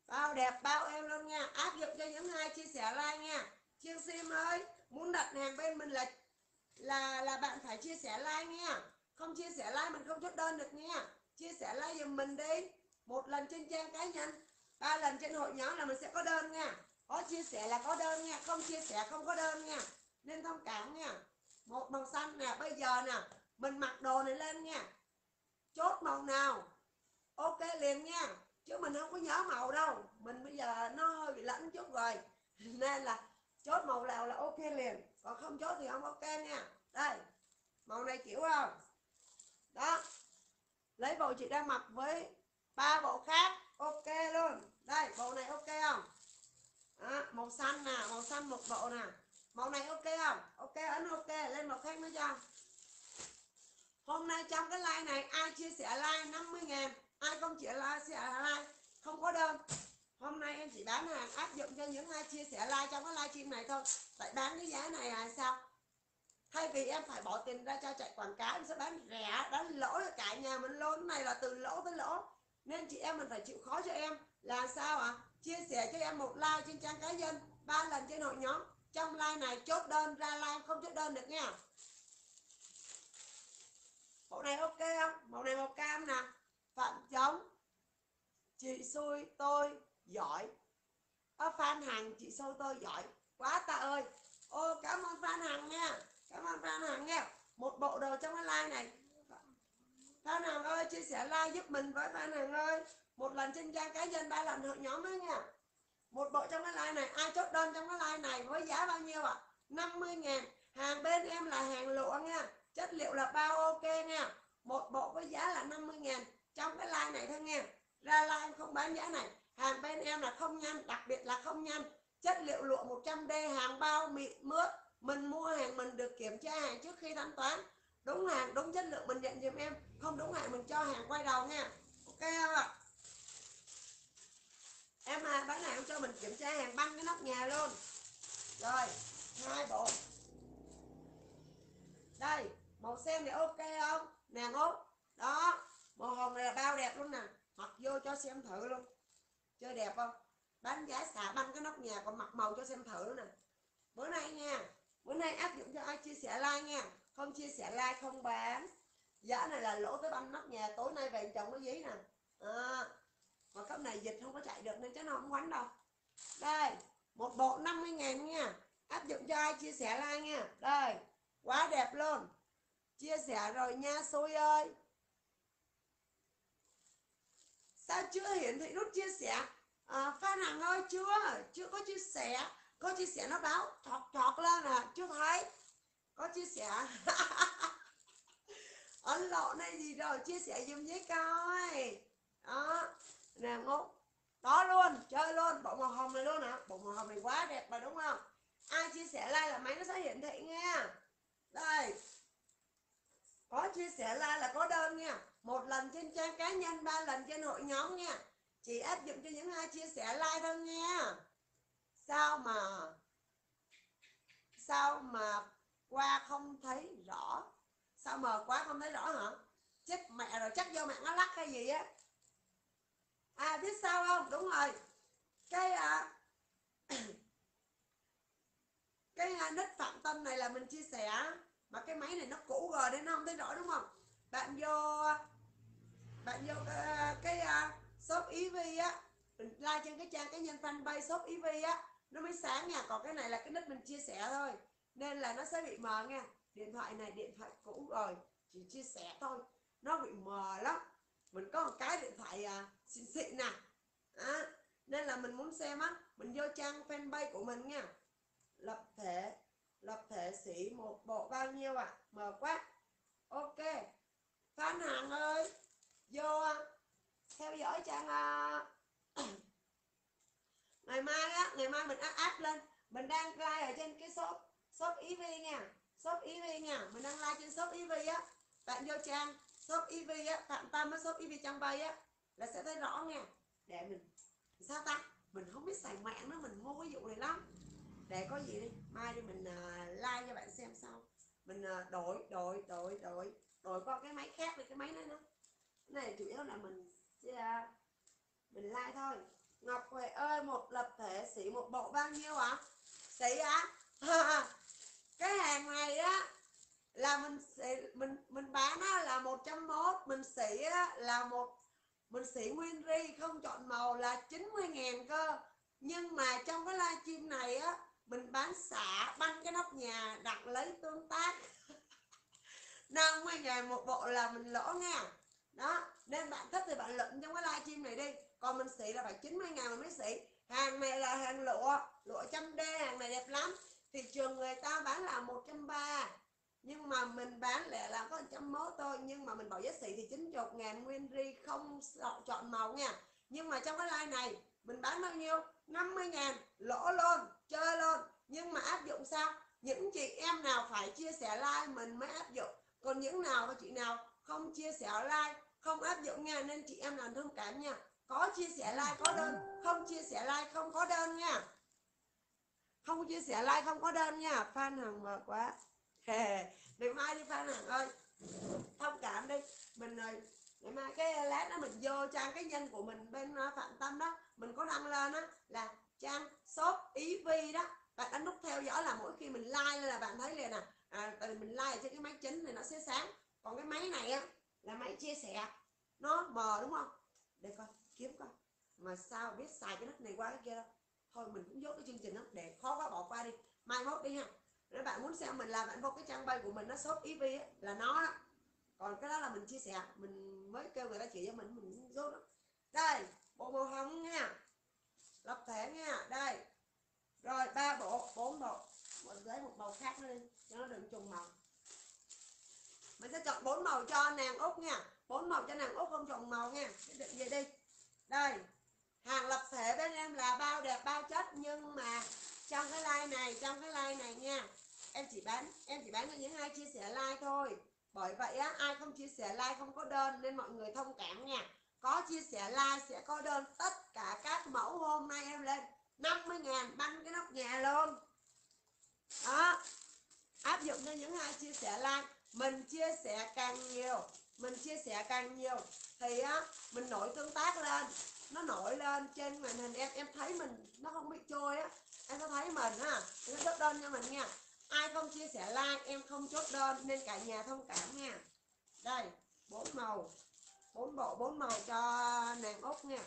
Bao đẹp, bao em luôn nha. Áp dụng cho những ai chia sẻ like nha. Chiên sim ơi muốn đặt hàng bên mình là là là bạn phải chia sẻ like nha. Không chia sẻ like mình không chốt đơn được nha. Chia sẻ like giùm mình đi. Một lần trên trang cá nhân, ba lần trên hội nhóm là mình sẽ có đơn nha. Có chia sẻ là có đơn nha, không chia sẻ không có đơn nha. Nên thông cảm nha. Một màu xanh nè, bây giờ nè, mình mặc đồ này lên nha. Chốt màu nào? Ok liền nha. Chứ mình không có nhớ màu đâu. Mình bây giờ nó hơi bị lẫn chút rồi. Nên là chốt màu nào là ok liền. Còn không chốt thì không ok nha. Đây màu này kiểu không? Đó. Lấy bộ chị đang mặc với ba bộ khác ok luôn. Đây bộ này ok không? Đó, màu xanh nè màu xanh một bộ nè. Màu này ok không? Ok ấn ok lên màu khác nữa cho. Hôm nay trong cái like này ai chia sẻ like 50 ngàn? Ai không chuyện là sẽ like. Không có đơn. Hôm nay em chỉ bán hàng áp dụng cho những ai chia sẻ like trong cái livestream này thôi. Tại bán cái giá này là sao? Thay vì em phải bỏ tiền ra cho chạy quảng cáo, em sẽ bán rẻ, bán lỗ cho cả nhà mình luôn. Này là từ lỗ tới lỗ. Nên chị em mình phải chịu khó cho em. Là sao ạ? À? chia sẻ cho em một like trên trang cá nhân, ba lần trên hội nhóm. Trong like này, chốt đơn ra like, không chốt đơn được nha. Mẫu này ok không? Mẫu này màu cam nè phạm chống chị xui tôi giỏi. À, Phan Hằng chị xui tôi giỏi. Quá ta ơi. Ô cảm ơn Phan Hằng nha. Cảm ơn Phan Hằng nha. Một bộ đồ trong cái like này. Phan Hằng ơi chia sẻ like giúp mình với Phan Hằng ơi. Một lần trên trang cá nhân ba lần hội nhóm nữa nha. Một bộ trong cái like này. Ai chốt đơn trong cái like này với giá bao nhiêu ạ? à? 50 ngàn. Hàng bên em là hàng lụa nha. Chất liệu là bao ok nha. Một bộ với giá là 50 ngàn trong cái like này thôi nghe. Ra like không bán giá này. Hàng bên em là không nhanh đặc biệt là không nhanh. Chất liệu lụa 100D hàng bao mịn mướt. Mình mua hàng mình được kiểm tra hàng trước khi thanh toán. Đúng hàng đúng chất lượng mình nhận giùm em. Không đúng hàng mình cho hàng quay đầu nha ok không ạ? Em à, bán hàng cho mình kiểm tra hàng băng cái nóc nhà luôn. Rồi hai bộ. Đây màu xem này ok không? Nè ngốt đó màu hồng này là bao đẹp luôn nè. Mặc vô cho xem thử luôn. Chơi đẹp không? Bán giá xả băng cái nóc nhà còn mặc màu cho xem thử nữa nè. Bữa nay nha bữa nay áp dụng cho ai chia sẻ like nha. Không chia sẻ like không bán. Giá này là lỗ tới băng nóc nhà tối nay về chồng nó giấy nè. À, mà cấp này dịch không có chạy được nên chắc nó không quánh đâu. Đây một bộ 50 ngàn nha. Áp dụng cho ai chia sẻ like nha. Đây quá đẹp luôn. Chia sẻ rồi nha xui ơi sao chưa hiển thị nút chia sẻ? À, phan hằng ơi chưa chưa có chia sẻ. Có chia sẻ nó báo thọt thọt lên à chưa thấy. Có chia sẻ. Ấn lộn này gì rồi chia sẻ giùm với coi đó nè ngốc. Đó luôn chơi luôn bộ màu hồng này luôn hả? Bộ màu hồng này quá đẹp mà đúng không? Ai chia sẻ like là máy nó sẽ hiển thị nghe. đây. Có chia sẻ like là có đơn nha một lần trên trang cá nhân ba lần trên hội nhóm nha. Chỉ áp dụng cho những ai chia sẻ like thôi nha. Sao mà sao mà qua không thấy rõ? Sao mờ quá không thấy rõ hả? Chết mẹ rồi chắc do mạng nó lắc hay gì á. À biết sao không? Đúng rồi. Cái à, cái à, nít phạm tâm này là mình chia sẻ mà cái máy này nó cũ rồi nên nó không thấy rõ đúng không? Bạn vô bạn vô uh, cái uh, shop EV á like trên cái trang cá nhân fanpage shop EV á nó mới sáng nha. Còn cái này là cái nick mình chia sẻ thôi. Nên là nó sẽ bị mờ nha. Điện thoại này điện thoại cũ rồi chỉ chia sẻ thôi. Nó bị mờ lắm. Mình có một cái điện thoại à, xịn xịn nè. À, nên là mình muốn xem á mình vô trang fanpage của mình nha. Lập thể lập thể sĩ một bộ bao nhiêu ạ? À? mờ quá. Ok. Phan hàng ơi vô à. theo dõi trang uh, à. ngày mai á ngày mai mình áp lên. Mình đang like ở trên cái shop shop EV nha. Shop EV nha. Mình đang like trên shop EV á. Bạn vô trang shop EV á. Tạm tâm với shop EV trang bay á là sẽ thấy rõ nha. Để mình sao ta? Mình không biết xài mạng nữa mình mua cái vụ này lắm. Để có gì đi. Mai đi mình à, uh, like cho bạn xem sau mình uh, đổi đổi đổi đổi đổi qua cái máy khác đi cái máy này nó cái này chủ yếu là mình mình like thôi Ngọc Huệ ơi một lập thể xỉ một bộ bao nhiêu ạ à? xỉ á à? cái hàng này á là mình xỉ, mình mình bán á, là 101 mình xỉ á, là một mình xỉ nguyên ri không chọn màu là 90 ngàn cơ nhưng mà trong cái livestream này á mình bán xả băng cái nóc nhà đặt lấy tương tác 50 ngàn một bộ là mình lỗ nha đó, nên bạn thích thì bạn lụm trong cái livestream này đi. Còn mình xỉ là phải 90 ngàn mình mới xỉ hàng này là hàng lụa lụa trăm d hàng này đẹp lắm. Thị trường người ta bán là 130 nhưng mà mình bán lẻ là có trăm mốt thôi. Nhưng mà mình bảo giá xỉ thì 90 ngàn, nguyên ri không chọn màu nha. Nhưng mà trong cái like này, mình bán bao nhiêu? 50 ngàn, lỗ luôn, chơi luôn. Nhưng mà áp dụng sao? Những chị em nào phải chia sẻ like mình mới áp dụng. Còn những nào và chị nào không chia sẻ like không áp dụng nha nên chị em làm thông cảm nha. Có chia sẻ like có đơn. Không chia sẻ like không có đơn nha. Không chia sẻ like không có đơn nha. Fan hằng mệt quá. Ngày mai đi fan hằng ơi. Thông cảm đi. Mình ờ, rồi ngày mai cái lát đó mình vô trang cái danh của mình bên ờ, phạm tâm đó. Mình có đăng lên á là trang shop ý vi đó. Bạn ấn nút theo dõi là mỗi khi mình like là bạn thấy liền nè à, tại vì mình like trên cái máy chính thì nó sẽ sáng còn cái máy này á là máy chia sẻ. Nó mờ đúng không? Để coi kiếm coi. Mà sao biết xài cái đất này qua cái kia đâu? Thôi mình cũng dốt cái chương trình đó để khó quá bỏ qua đi. Mai mốt đi ha. Nếu bạn muốn xem mình làm bạn vô cái trang bay của mình nó shop EV á, là nó đó. Còn cái đó là mình chia sẻ. Mình mới kêu người ta chỉ cho mình mình dốt đó đây bộ màu hồng nha. Lập thể nha. Đây. Rồi ba bộ bốn bộ. Một lấy một màu khác nữa đi. Cho nó đừng trùng màu mình sẽ chọn bốn màu cho nàng út nha. Bốn màu cho nàng út không chọn màu nha. Định về đi. Đây. Hàng lập thể bên em là bao đẹp, bao chất, nhưng mà trong cái like này, trong cái like này nha, em chỉ bán, em chỉ bán cho những ai chia sẻ like thôi. Bởi vậy á, ai không chia sẻ like không có đơn, nên mọi người thông cảm nha. Có chia sẻ like sẽ có đơn. Tất cả các mẫu hôm nay em lên 50 ngàn băng cái nóc nhà luôn. Đó. Áp dụng cho những ai chia sẻ like mình chia sẻ càng nhiều, mình chia sẻ càng nhiều, thì á, mình nổi tương tác lên. Nó nổi lên trên màn hình em em thấy mình, nó không bị trôi á. Em có thấy mình ha nó chốt đơn cho mình nha. Ai không chia sẻ like, em không chốt đơn, nên cả nhà thông cảm nha. Đây, bốn màu, bốn bộ, bốn màu cho nàng út nha.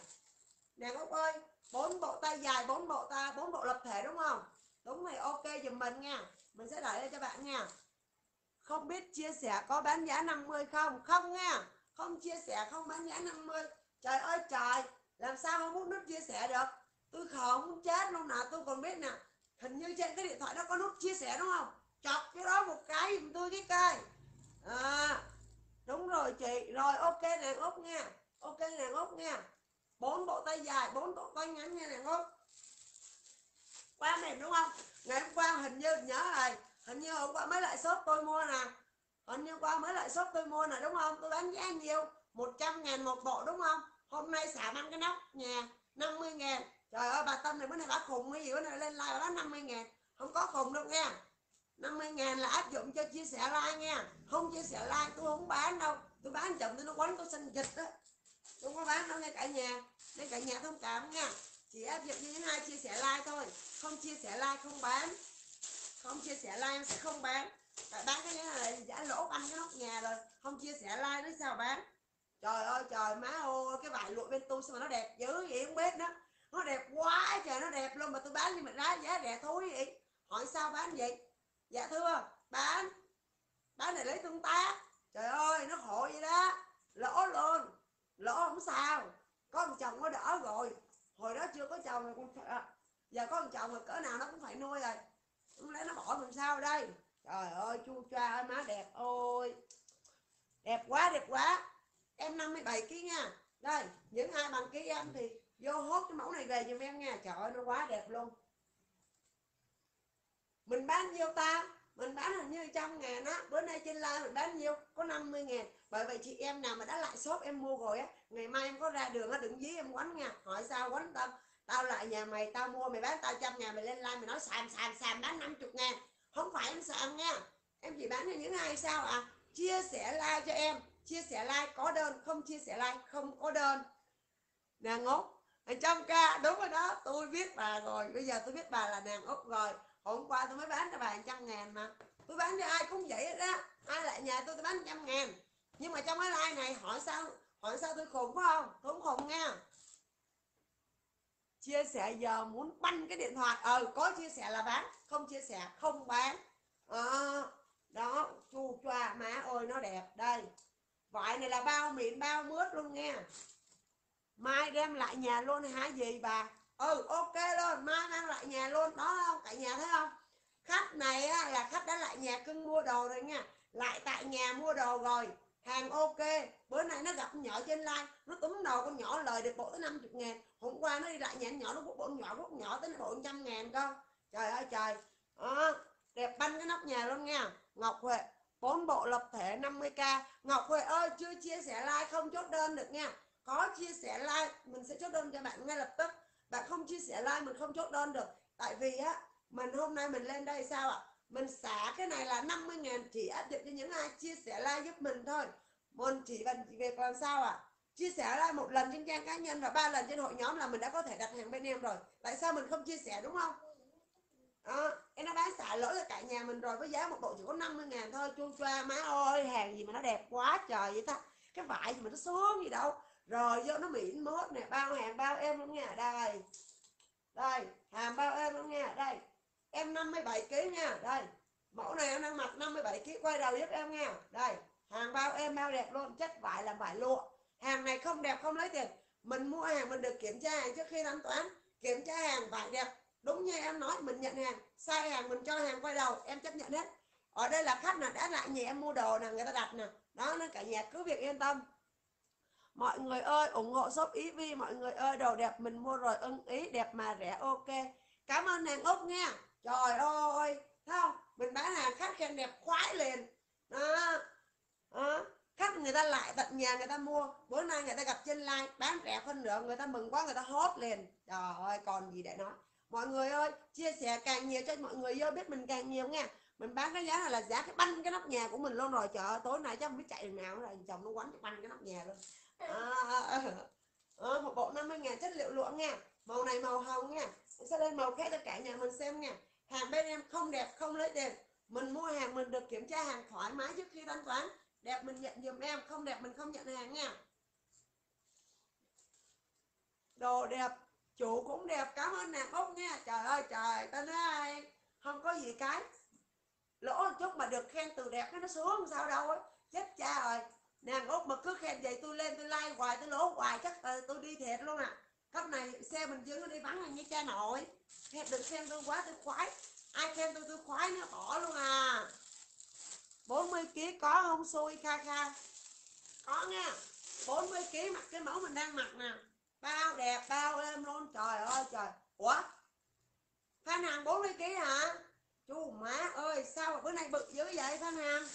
Nàng út ơi, bốn bộ tay dài, bốn bộ ta, bốn bộ lập thể đúng không? Đúng rồi, ok giùm mình nha. Mình sẽ đẩy lên cho bạn nha không biết chia sẻ có bán giá 50 không? Không nha. Không chia sẻ không bán giá 50 trời ơi trời. Làm sao không muốn nút chia sẻ được? Tôi không muốn chết luôn nào tôi còn biết nè. Hình như trên cái điện thoại đó có nút chia sẻ đúng không? Chọc cái đó một cái giùm tôi cái cây. À, đúng rồi chị. Rồi ok nàng út nha. Ok nàng út nha. Bốn bộ tay dài bốn bộ tay ngắn nha nàng út. Qua mềm đúng không? Ngày hôm qua hình như nhớ rồi hình như hôm qua mới lại shop tôi mua nè. Hình như qua mới lại shop tôi mua nè, đúng không? Tôi bán giá nhiều 100 ngàn một bộ, đúng không? Hôm nay xả ăn cái nóc nhà 50 ngàn. Trời ơi, bà Tâm này bữa nay bà khùng cái gì? Bữa nay lên like bà bán 50 ngàn. Không có khùng đâu nghe 50 ngàn là áp dụng cho chia sẻ like nha. Không chia sẻ like, tôi không bán đâu. Tôi bán chồng tôi nó quánh tôi sinh dịch đó. Tôi không có bán đâu nghe cả nhà. Nên cả nhà thông cảm nha. Chỉ áp dụng như thế này, chia sẻ like thôi. Không chia sẻ like, không bán không chia sẻ like em sẽ không bán. Tại bán cái này giả lỗ ăn cái nóc nhà rồi. Không chia sẻ like nữa sao bán? Trời ơi, trời, má ơi, cái vải lụa bên tôi sao mà nó đẹp dữ vậy không biết đó. Nó đẹp quá trời, nó đẹp luôn mà tôi bán như mà giá giá rẻ thối vậy. Hỏi sao bán vậy? Dạ thưa, bán. Bán để lấy tương tác. Trời ơi, nó khổ vậy đó. Lỗ luôn lỗ không sao. Có một chồng nó đỡ rồi. Hồi đó chưa có chồng rồi con à, giờ có một chồng rồi, cỡ nào nó cũng phải nuôi rồi không lẽ nó bỏ mình sao đây? Trời ơi chu choa ơi, má đẹp ôi. Đẹp quá đẹp quá. Em 57 kg nha. Đây, những ai bằng ký em thì vô hốt cái mẫu này về giùm em nha. Trời ơi, nó quá đẹp luôn. Mình bán nhiêu ta? Mình bán hình như trăm ngàn á. Bữa nay trên live mình bán nhiêu? Có 50 ngàn. Bởi vậy chị em nào mà đã lại shop em mua rồi á, ngày mai em có ra đường á, đừng dí em quánh nha. Hỏi sao quánh tâm tao lại nhà mày, tao mua, mày bán tao trăm ngàn mày lên like, mày nói sàm sàm sàm bán 50 ngàn. Không phải em sàm nha. Em chỉ bán cho những ai sao à chia sẻ like cho em. Chia sẻ like có đơn, không chia sẻ like không có đơn. Nàng ngốc. Trong ca, đúng rồi đó, tôi biết bà rồi. Bây giờ tôi biết bà là nàng út rồi. Hôm qua tôi mới bán cho bà trăm ngàn mà. Tôi bán cho ai cũng vậy đó ai lại nhà tôi tôi bán trăm ngàn. Nhưng mà trong cái like này, hỏi sao hỏi sao tôi khùng phải không? Tôi không khùng nha chia sẻ giờ muốn banh cái điện thoại. Ờ có chia sẻ là bán không chia sẻ không bán. À, đó chu choa má ơi nó đẹp. Đây vải này là bao mịn bao mướt luôn nghe. Mai đem lại nhà luôn hả? Gì bà? Ừ ok luôn mai mang lại nhà luôn. Đó không? Cả nhà thấy không? Khách này á, là khách đã lại nhà cưng mua đồ rồi nha lại tại nhà mua đồ rồi hàng ok. Bữa nay nó gặp nhỏ trên like nó túm đầu con nhỏ lời được bộ tới 50 ngàn. Hôm qua nó đi lại nhà nhỏ nó bộ nhỏ bộ nhỏ tới bộ trăm ngàn cơ. Trời ơi trời. À, đẹp banh cái nóc nhà luôn nha. Ngọc Huệ bốn bộ lập thể 50k Ngọc Huệ ơi chưa chia sẻ like không chốt đơn được nha. Có chia sẻ like mình sẽ chốt đơn cho bạn ngay lập tức. Bạn không chia sẻ like mình không chốt đơn được. Tại vì á mình hôm nay mình lên đây sao ạ? Mình xả cái này là 50 ngàn chỉ áp dụng cho những ai chia sẻ like giúp mình thôi. Mình chỉ cần việc làm sao ạ? Chia sẻ like một lần trên trang cá nhân và ba lần trên hội nhóm là mình đã có thể đặt hàng bên em rồi. Tại sao mình không chia sẻ đúng không? Đó, em đã bán xả lỗi cho cả nhà mình rồi với giá một bộ chỉ có 50 ngàn thôi. Chu choa má ơi hàng gì mà nó đẹp quá trời vậy ta. Cái vải gì mà nó xuống gì đâu. Rồi vô nó mịn mốt nè bao hàng bao em luôn nha. Đây đây hàng bao em luôn nha. Đây em 57 kg nha. Đây, mẫu này em đang mặc 57 kg quay đầu giúp em nha. Đây, hàng bao em bao đẹp luôn, chất vải là vải lụa. Hàng này không đẹp, không lấy tiền. Mình mua hàng, mình được kiểm tra hàng trước khi thanh toán, kiểm tra hàng, vải đẹp. Đúng như em nói, mình nhận hàng, sai hàng, mình cho hàng, quay đầu, em chấp nhận hết. Ở đây là khách là đã lại nhà em mua đồ nè, người ta đặt nè. Đó nên cả nhà cứ việc yên tâm. Mọi người ơi, ủng hộ shop ý vi, mọi người ơi, đồ đẹp mình mua rồi, ưng ý, đẹp mà, rẻ, ok. Cảm ơn nàng úc nha trời ơi thấy không? Mình bán hàng khách khen đẹp khoái liền. Đó, đó. khách người ta lại tận nhà người ta mua bữa nay người ta gặp trên like bán rẻ hơn nữa người ta mừng quá người ta hốt liền. Trời ơi còn gì để nói. Mọi người ơi chia sẻ càng nhiều cho mọi người vô biết mình càng nhiều nha mình bán cái giá này là giá cái banh cái nóc nhà của mình luôn rồi. Chợ tối nay chắc không biết chạy đường nào rồi. Chồng nó quánh cái banh cái nóc nhà luôn. À, à, à, một bộ 50 ngàn chất liệu lụa nha màu này màu hồng nha sẽ lên màu khác cho cả nhà mình xem nha hàng bên em không đẹp, không lấy tiền mình mua hàng, mình được kiểm tra hàng thoải mái trước khi thanh toán. Đẹp mình nhận giùm em, không đẹp mình không nhận hàng nha. Đồ đẹp, chủ cũng đẹp. Cảm ơn nàng út nha. Trời ơi, trời ta nói không có gì cái. Lỗ một chút mà được khen từ đẹp nó xuống, sao đâu ấy chết cha rồi. Nàng út mà cứ khen vậy tôi lên, tôi like hoài, tôi lỗ hoài, chắc ờ, tôi đi thiệt luôn à. Cấp này xe mình dương nó đi vắng anh với cha nội đừng khen tôi quá tôi khoái. Ai khen tôi tôi khoái nó bỏ luôn à. 40 kg có không, xui, kha kha. Có nha. 40 kg mặc cái mẫu mình đang mặc nè. Bao đẹp, bao êm luôn. Trời ơi, trời. Ủa? Phan Hằng 40 kg hả? Chú má ơi, sao mà bữa nay bực dữ vậy Phan Hằng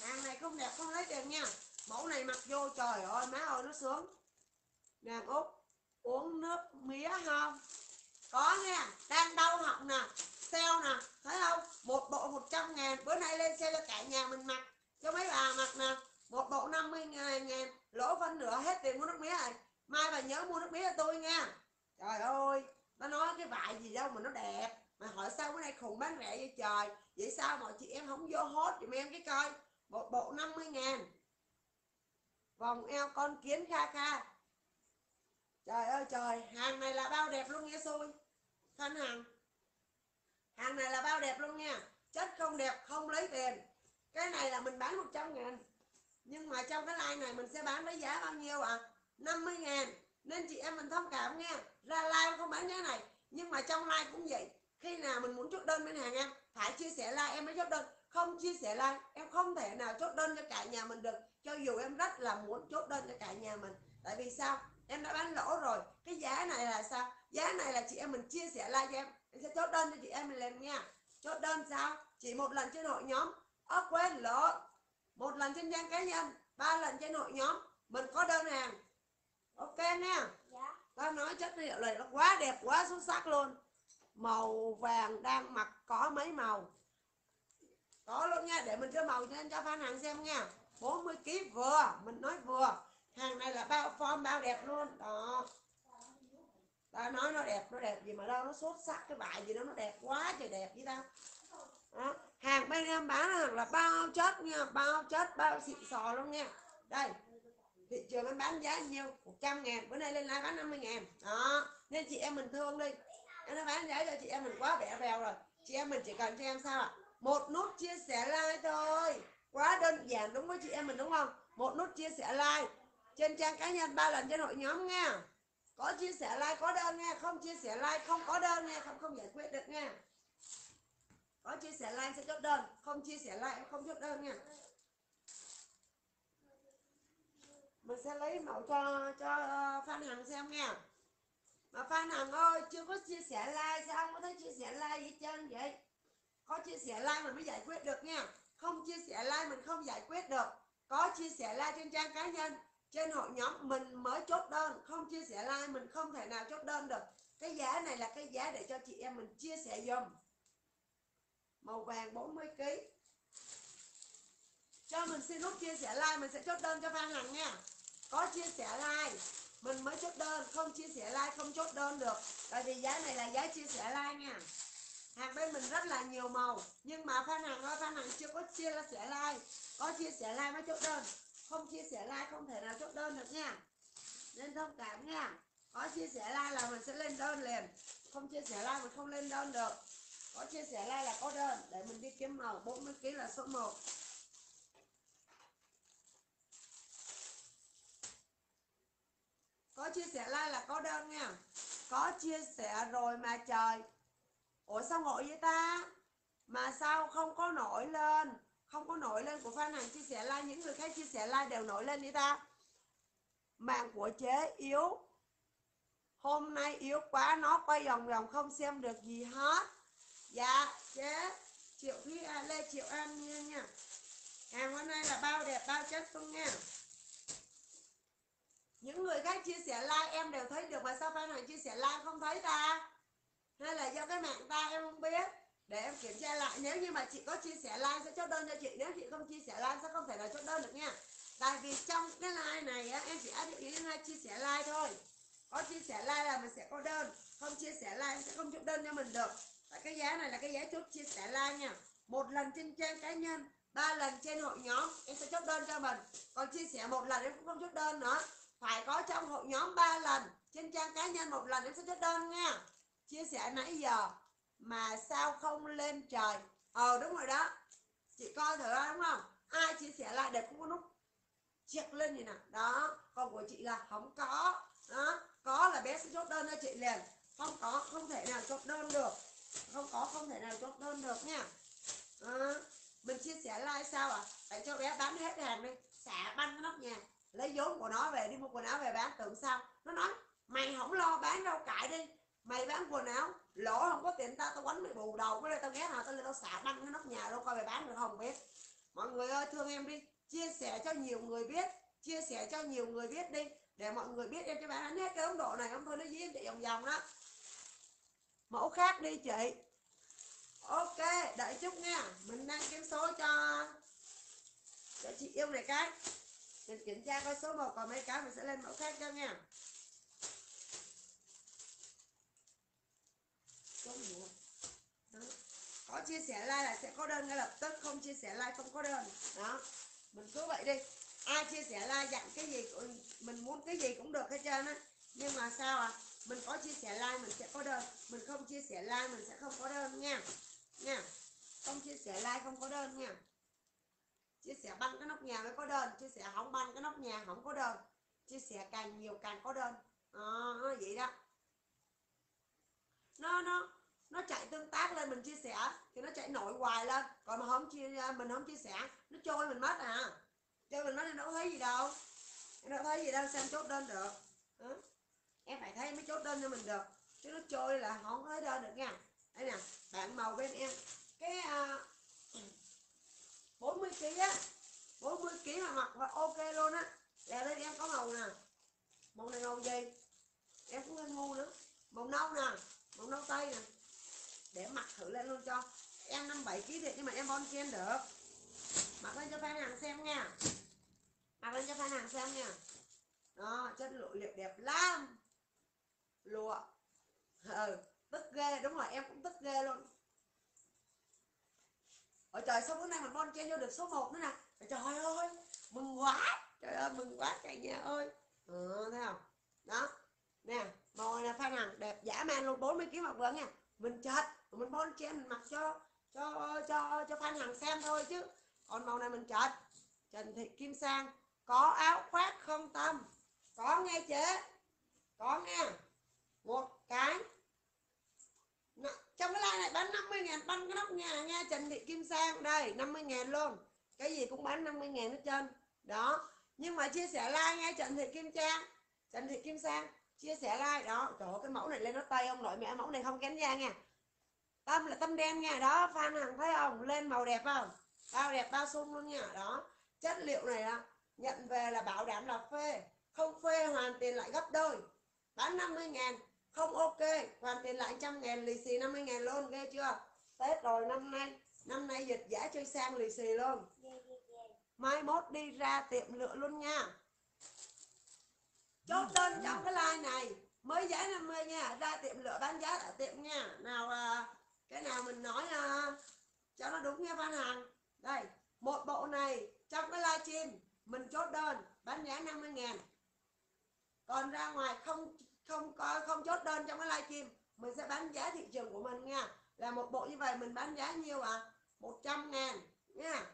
hàng này không đẹp, không lấy tiền nha. Mẫu này mặc vô, trời ơi, má ơi, nó sướng. Nàng út, uống nước mía không? Có nghe? Đang đau họng nè sale nè thấy không? Một bộ 100 ngàn. Bữa nay lên sale cho cả nhà mình mặc. Cho mấy bà mặc nè. Một bộ 50 ngàn, ngàn. Lỗ phân nửa hết tiền mua nước mía rồi. Mai bà nhớ mua nước mía cho tôi nha. Trời ơi nó nói cái vải gì đâu mà nó đẹp. Mà hỏi sao bữa nay khùng bán rẻ vậy trời? Vậy sao mọi chị em không vô hốt giùm em cái coi. Một bộ 50 ngàn. Vòng eo con kiến kha kha. Trời ơi trời hàng này là bao đẹp luôn nghe xui thân hàng hàng này là bao đẹp luôn nha. Chất không đẹp, không lấy tiền. Cái này là mình bán 100 ngàn. Nhưng mà trong cái like này mình sẽ bán với giá bao nhiêu ạ? À? 50 ngàn. Nên chị em mình thông cảm nha. Ra like không bán giá này. Nhưng mà trong like cũng vậy. Khi nào mình muốn chốt đơn bên hàng em, phải chia sẻ like em mới chốt đơn. Không chia sẻ like em không thể nào chốt đơn cho cả nhà mình được. Cho dù em rất là muốn chốt đơn cho cả nhà mình. Tại vì sao? Em đã bán lỗ rồi. Cái giá này là sao? Giá này là chị em mình chia sẻ like cho em. Em sẽ chốt đơn cho chị em mình lên nha. Chốt đơn sao? Chỉ một lần trên hội nhóm. Ơ quên lỗ. Một lần trên trang cá nhân ba lần trên hội nhóm. Mình có đơn hàng. Ok nha. Dạ. Tao nói chất liệu này nó quá đẹp quá xuất sắc luôn. Màu vàng đang mặc có mấy màu? Có luôn nha để mình cho màu lên cho phan hàng xem nha. 40 kg vừa mình nói vừa hàng này là bao form, bao đẹp luôn. Đó. Tao nói nó đẹp nó đẹp gì mà đâu nó xuất sắc, cái vải gì đó, nó đẹp quá trời đẹp với tao. Đó. hàng bên em bán hàng là bao chất nha, bao chất, bao xịn sò luôn nha. Đây, thị trường em bán giá nhiêu? 100 ngàn, bữa nay lên lại bán 50 ngàn. Đó. Nên chị em mình thương đi. Em nó bán giá cho chị em mình quá vẻ vèo rồi. Chị em mình chỉ cần cho em sao ạ? Một nút chia sẻ like thôi. Quá đơn giản, đúng với chị em mình, đúng không? Một nút chia sẻ like trên trang cá nhân ba lần trên hội nhóm nha có chia sẻ like, có đơn nha không chia sẻ like, không có đơn nha không không giải quyết được nha có chia sẻ like sẽ chốt đơn. Không chia sẻ like không chốt đơn nha mình sẽ lấy mẫu cho cho ờ, Phan Hằng xem nha mà Phan Hằng ơi, chưa có chia sẻ like sao? Không có thấy chia sẻ like gì chân trơn vậy? Có chia sẻ like mình mới giải quyết được nha không chia sẻ like mình không giải quyết được. Có chia sẻ like trên trang cá nhân trên hội nhóm mình mới chốt đơn, không chia sẻ like, mình không thể nào chốt đơn được. Cái giá này là cái giá để cho chị em mình chia sẻ dùm màu vàng 40 kg cho mình xin nút chia sẻ like, mình sẽ chốt đơn cho Phan Hằng nha. Có chia sẻ like, mình mới chốt đơn. Không chia sẻ like, không chốt đơn được. Tại vì giá này là giá chia sẻ like nha. Hàng bên mình rất là nhiều màu, nhưng mà Phan Hằng ơi Phan Hằng chưa có chia sẻ like. Có chia sẻ like mới chốt đơn không chia sẻ like không thể nào chốt đơn được nha. Nên thông cảm nha. Có chia sẻ like là mình sẽ lên đơn liền. Không chia sẻ like mình không lên đơn được. Có chia sẻ like là có đơn. Để mình đi kiếm màu 40 kg là số 1 có chia sẻ like là có đơn nha. Có chia sẻ rồi mà trời. Ủa sao ngồi vậy ta? Mà sao không có nổi lên? Không có nổi lên của Phan Hằng chia sẻ like những người khác chia sẻ like đều nổi lên đi ta. Mạng của chế yếu. Hôm nay yếu quá nó quay vòng vòng không xem được gì hết. Dạ chế triệu thúy à, lê triệu an nhiên nha. Hàng hôm nay là bao đẹp bao chất không nha. Những người khác chia sẻ like em đều thấy được mà sao Phan Hằng chia sẻ like không thấy ta? Hay là do cái mạng ta em không biết để em kiểm tra lại nếu như mà chị có chia sẻ like sẽ chốt đơn cho chị nếu chị không chia sẻ like sẽ không thể nào chốt đơn được nha. Tại vì trong cái like này á, em chỉ áp dụng những hai chia sẻ like thôi. Có chia sẻ like là mình sẽ có đơn không chia sẻ like sẽ không chốt đơn cho mình được. Tại cái giá này là cái giá chốt chia sẻ like nha. Một lần trên trang cá nhân ba lần trên hội nhóm em sẽ chốt đơn cho mình. Còn chia sẻ một lần em cũng không chốt đơn nữa. Phải có trong hội nhóm ba lần trên trang cá nhân một lần em sẽ chốt đơn nha. Chia sẻ nãy giờ mà sao không lên trời? Ờ đúng rồi đó. Chị coi thử đó, đúng không? Ai chia sẻ lại để cũng có nút? Chẹt lên như nào. Đó còn của chị là không có. Đó có là bé sẽ chốt đơn cho chị liền. Không có không thể nào chốt đơn được. Không có không thể nào chốt đơn được nha. Đó. mình chia sẻ like sao à để cho bé bán hết hàng đi. Xả banh cái nóc nhà. Lấy vốn của nó về đi mua quần áo về bán tưởng sao? Nó nói mày không lo bán rau cải đi. Mày bán quần áo lỗ không có tiền, tao tao quánh mày bù đầu, cái đây tao ghé nào, tao lên tao xả băng cái nóc nhà đâu coi mày bán được không biết. Mọi người ơi, thương em đi, chia sẻ cho nhiều người biết, chia sẻ cho nhiều người biết đi, để mọi người biết em cho bán hết cái ống độ này không thôi nó dí em chạy vòng vòng đó mẫu khác đi chị. Ok, đợi chút nha, mình đang kiếm số cho cho chị yêu này cái. Mình kiểm tra coi số 1 còn mấy cái mình sẽ lên mẫu khác cho nha. Số 1 đó. có chia sẻ like là sẽ có đơn ngay lập tức không chia sẻ like không có đơn. Đó. Mình cứ vậy đi. Ai chia sẻ like dặn cái gì mình muốn cái gì cũng được hết trơn á. Nhưng mà sao à mình có chia sẻ like mình sẽ có đơn. Mình không chia sẻ like mình sẽ không có đơn nha. Nha. Không chia sẻ like không có đơn nha. Chia sẻ băng cái nóc nhà mới có đơn. Chia sẻ không băng cái nóc nhà không có đơn. Chia sẻ càng nhiều càng có đơn. À, nó vậy đó. Nó nó nó chạy tương tác lên mình chia sẻ, thì nó chạy nổi hoài lên. Còn mà không chia, mình không chia sẻ, nó trôi mình mất à. Trôi mình mất nên nó có thấy gì đâu. Nó thấy gì đâu, xem chốt đơn được. Ừ. em phải thấy mới chốt đơn cho mình được. Chứ nó trôi là không có thấy đơn được nha. Đây nè, bạn màu bên em. Cái à, bốn 40 kg á. 40 kg mà mặc là ok luôn á. Lẹ lên em có màu nè. Màu này màu gì? Em cũng hơi ngu nữa. Màu nâu nè. Màu nâu tây nè để mặc thử lên luôn cho. Em 57 kg thiệt nhưng mà em bon chen được. Mặc lên cho fan hàng xem nha. Mặc lên cho fan hàng xem nha. Đó chất lụa liệp đẹp lắm. Lụa. Ừ tức ghê. Đúng rồi em cũng tức ghê luôn. Ôi trời sao bữa nay mình bon chen vô được số 1 nữa nè? Trời ơi mừng quá. Trời ơi mừng quá cả nhà ơi. Ừ, Thấy không? Đó. Nè màu này là phan hằng đẹp dã man luôn. 40 kg mặc vừa nha. Mình chết mình bon chen mình mặc cho cho cho cho fan hàng xem thôi chứ. Còn màu này mình chật Trần Thị Kim Sang Có áo khoác không tâm? Có nghe chế Có nghe. Một cái. Trong cái like này bán 50 ngàn bán cái nóc nhà nha Trần Thị Kim Sang. Đây 50 ngàn luôn. Cái gì cũng bán 50 ngàn hết trơn. Đó. Nhưng mà chia sẻ like nha Trần Thị Kim Trang. Trần Thị Kim Sang chia sẻ like. Đó trời ơi, cái mẫu này lên nó tay ông nội mẹ mẫu này không kén da nha tâm là tâm đen nha đó Phan Hằng thấy không? Lên màu đẹp không? Bao đẹp bao sung luôn nha. Đó chất liệu này là nhận về là bảo đảm là phê. Không phê hoàn tiền lại gấp đôi. Bán 50 ngàn không ok. Hoàn tiền lại trăm ngàn lì xì 50 ngàn luôn ghê chưa? Tết rồi năm nay năm nay dịch giả chơi sang lì xì luôn. Mai mốt đi ra tiệm lựa luôn nha. Chốt đơn trong cái like này. Mới giá 50 nha. Ra tiệm lựa bán giá tại tiệm nha. Nào à, cái nào mình nói à, cho nó đúng nha bán hàng đây một bộ này trong cái livestream mình chốt đơn bán giá 50 ngàn. Còn ra ngoài không không có không chốt đơn trong cái livestream mình sẽ bán giá thị trường của mình nha. Là một bộ như vậy mình bán giá nhiêu à 100 ngàn nha.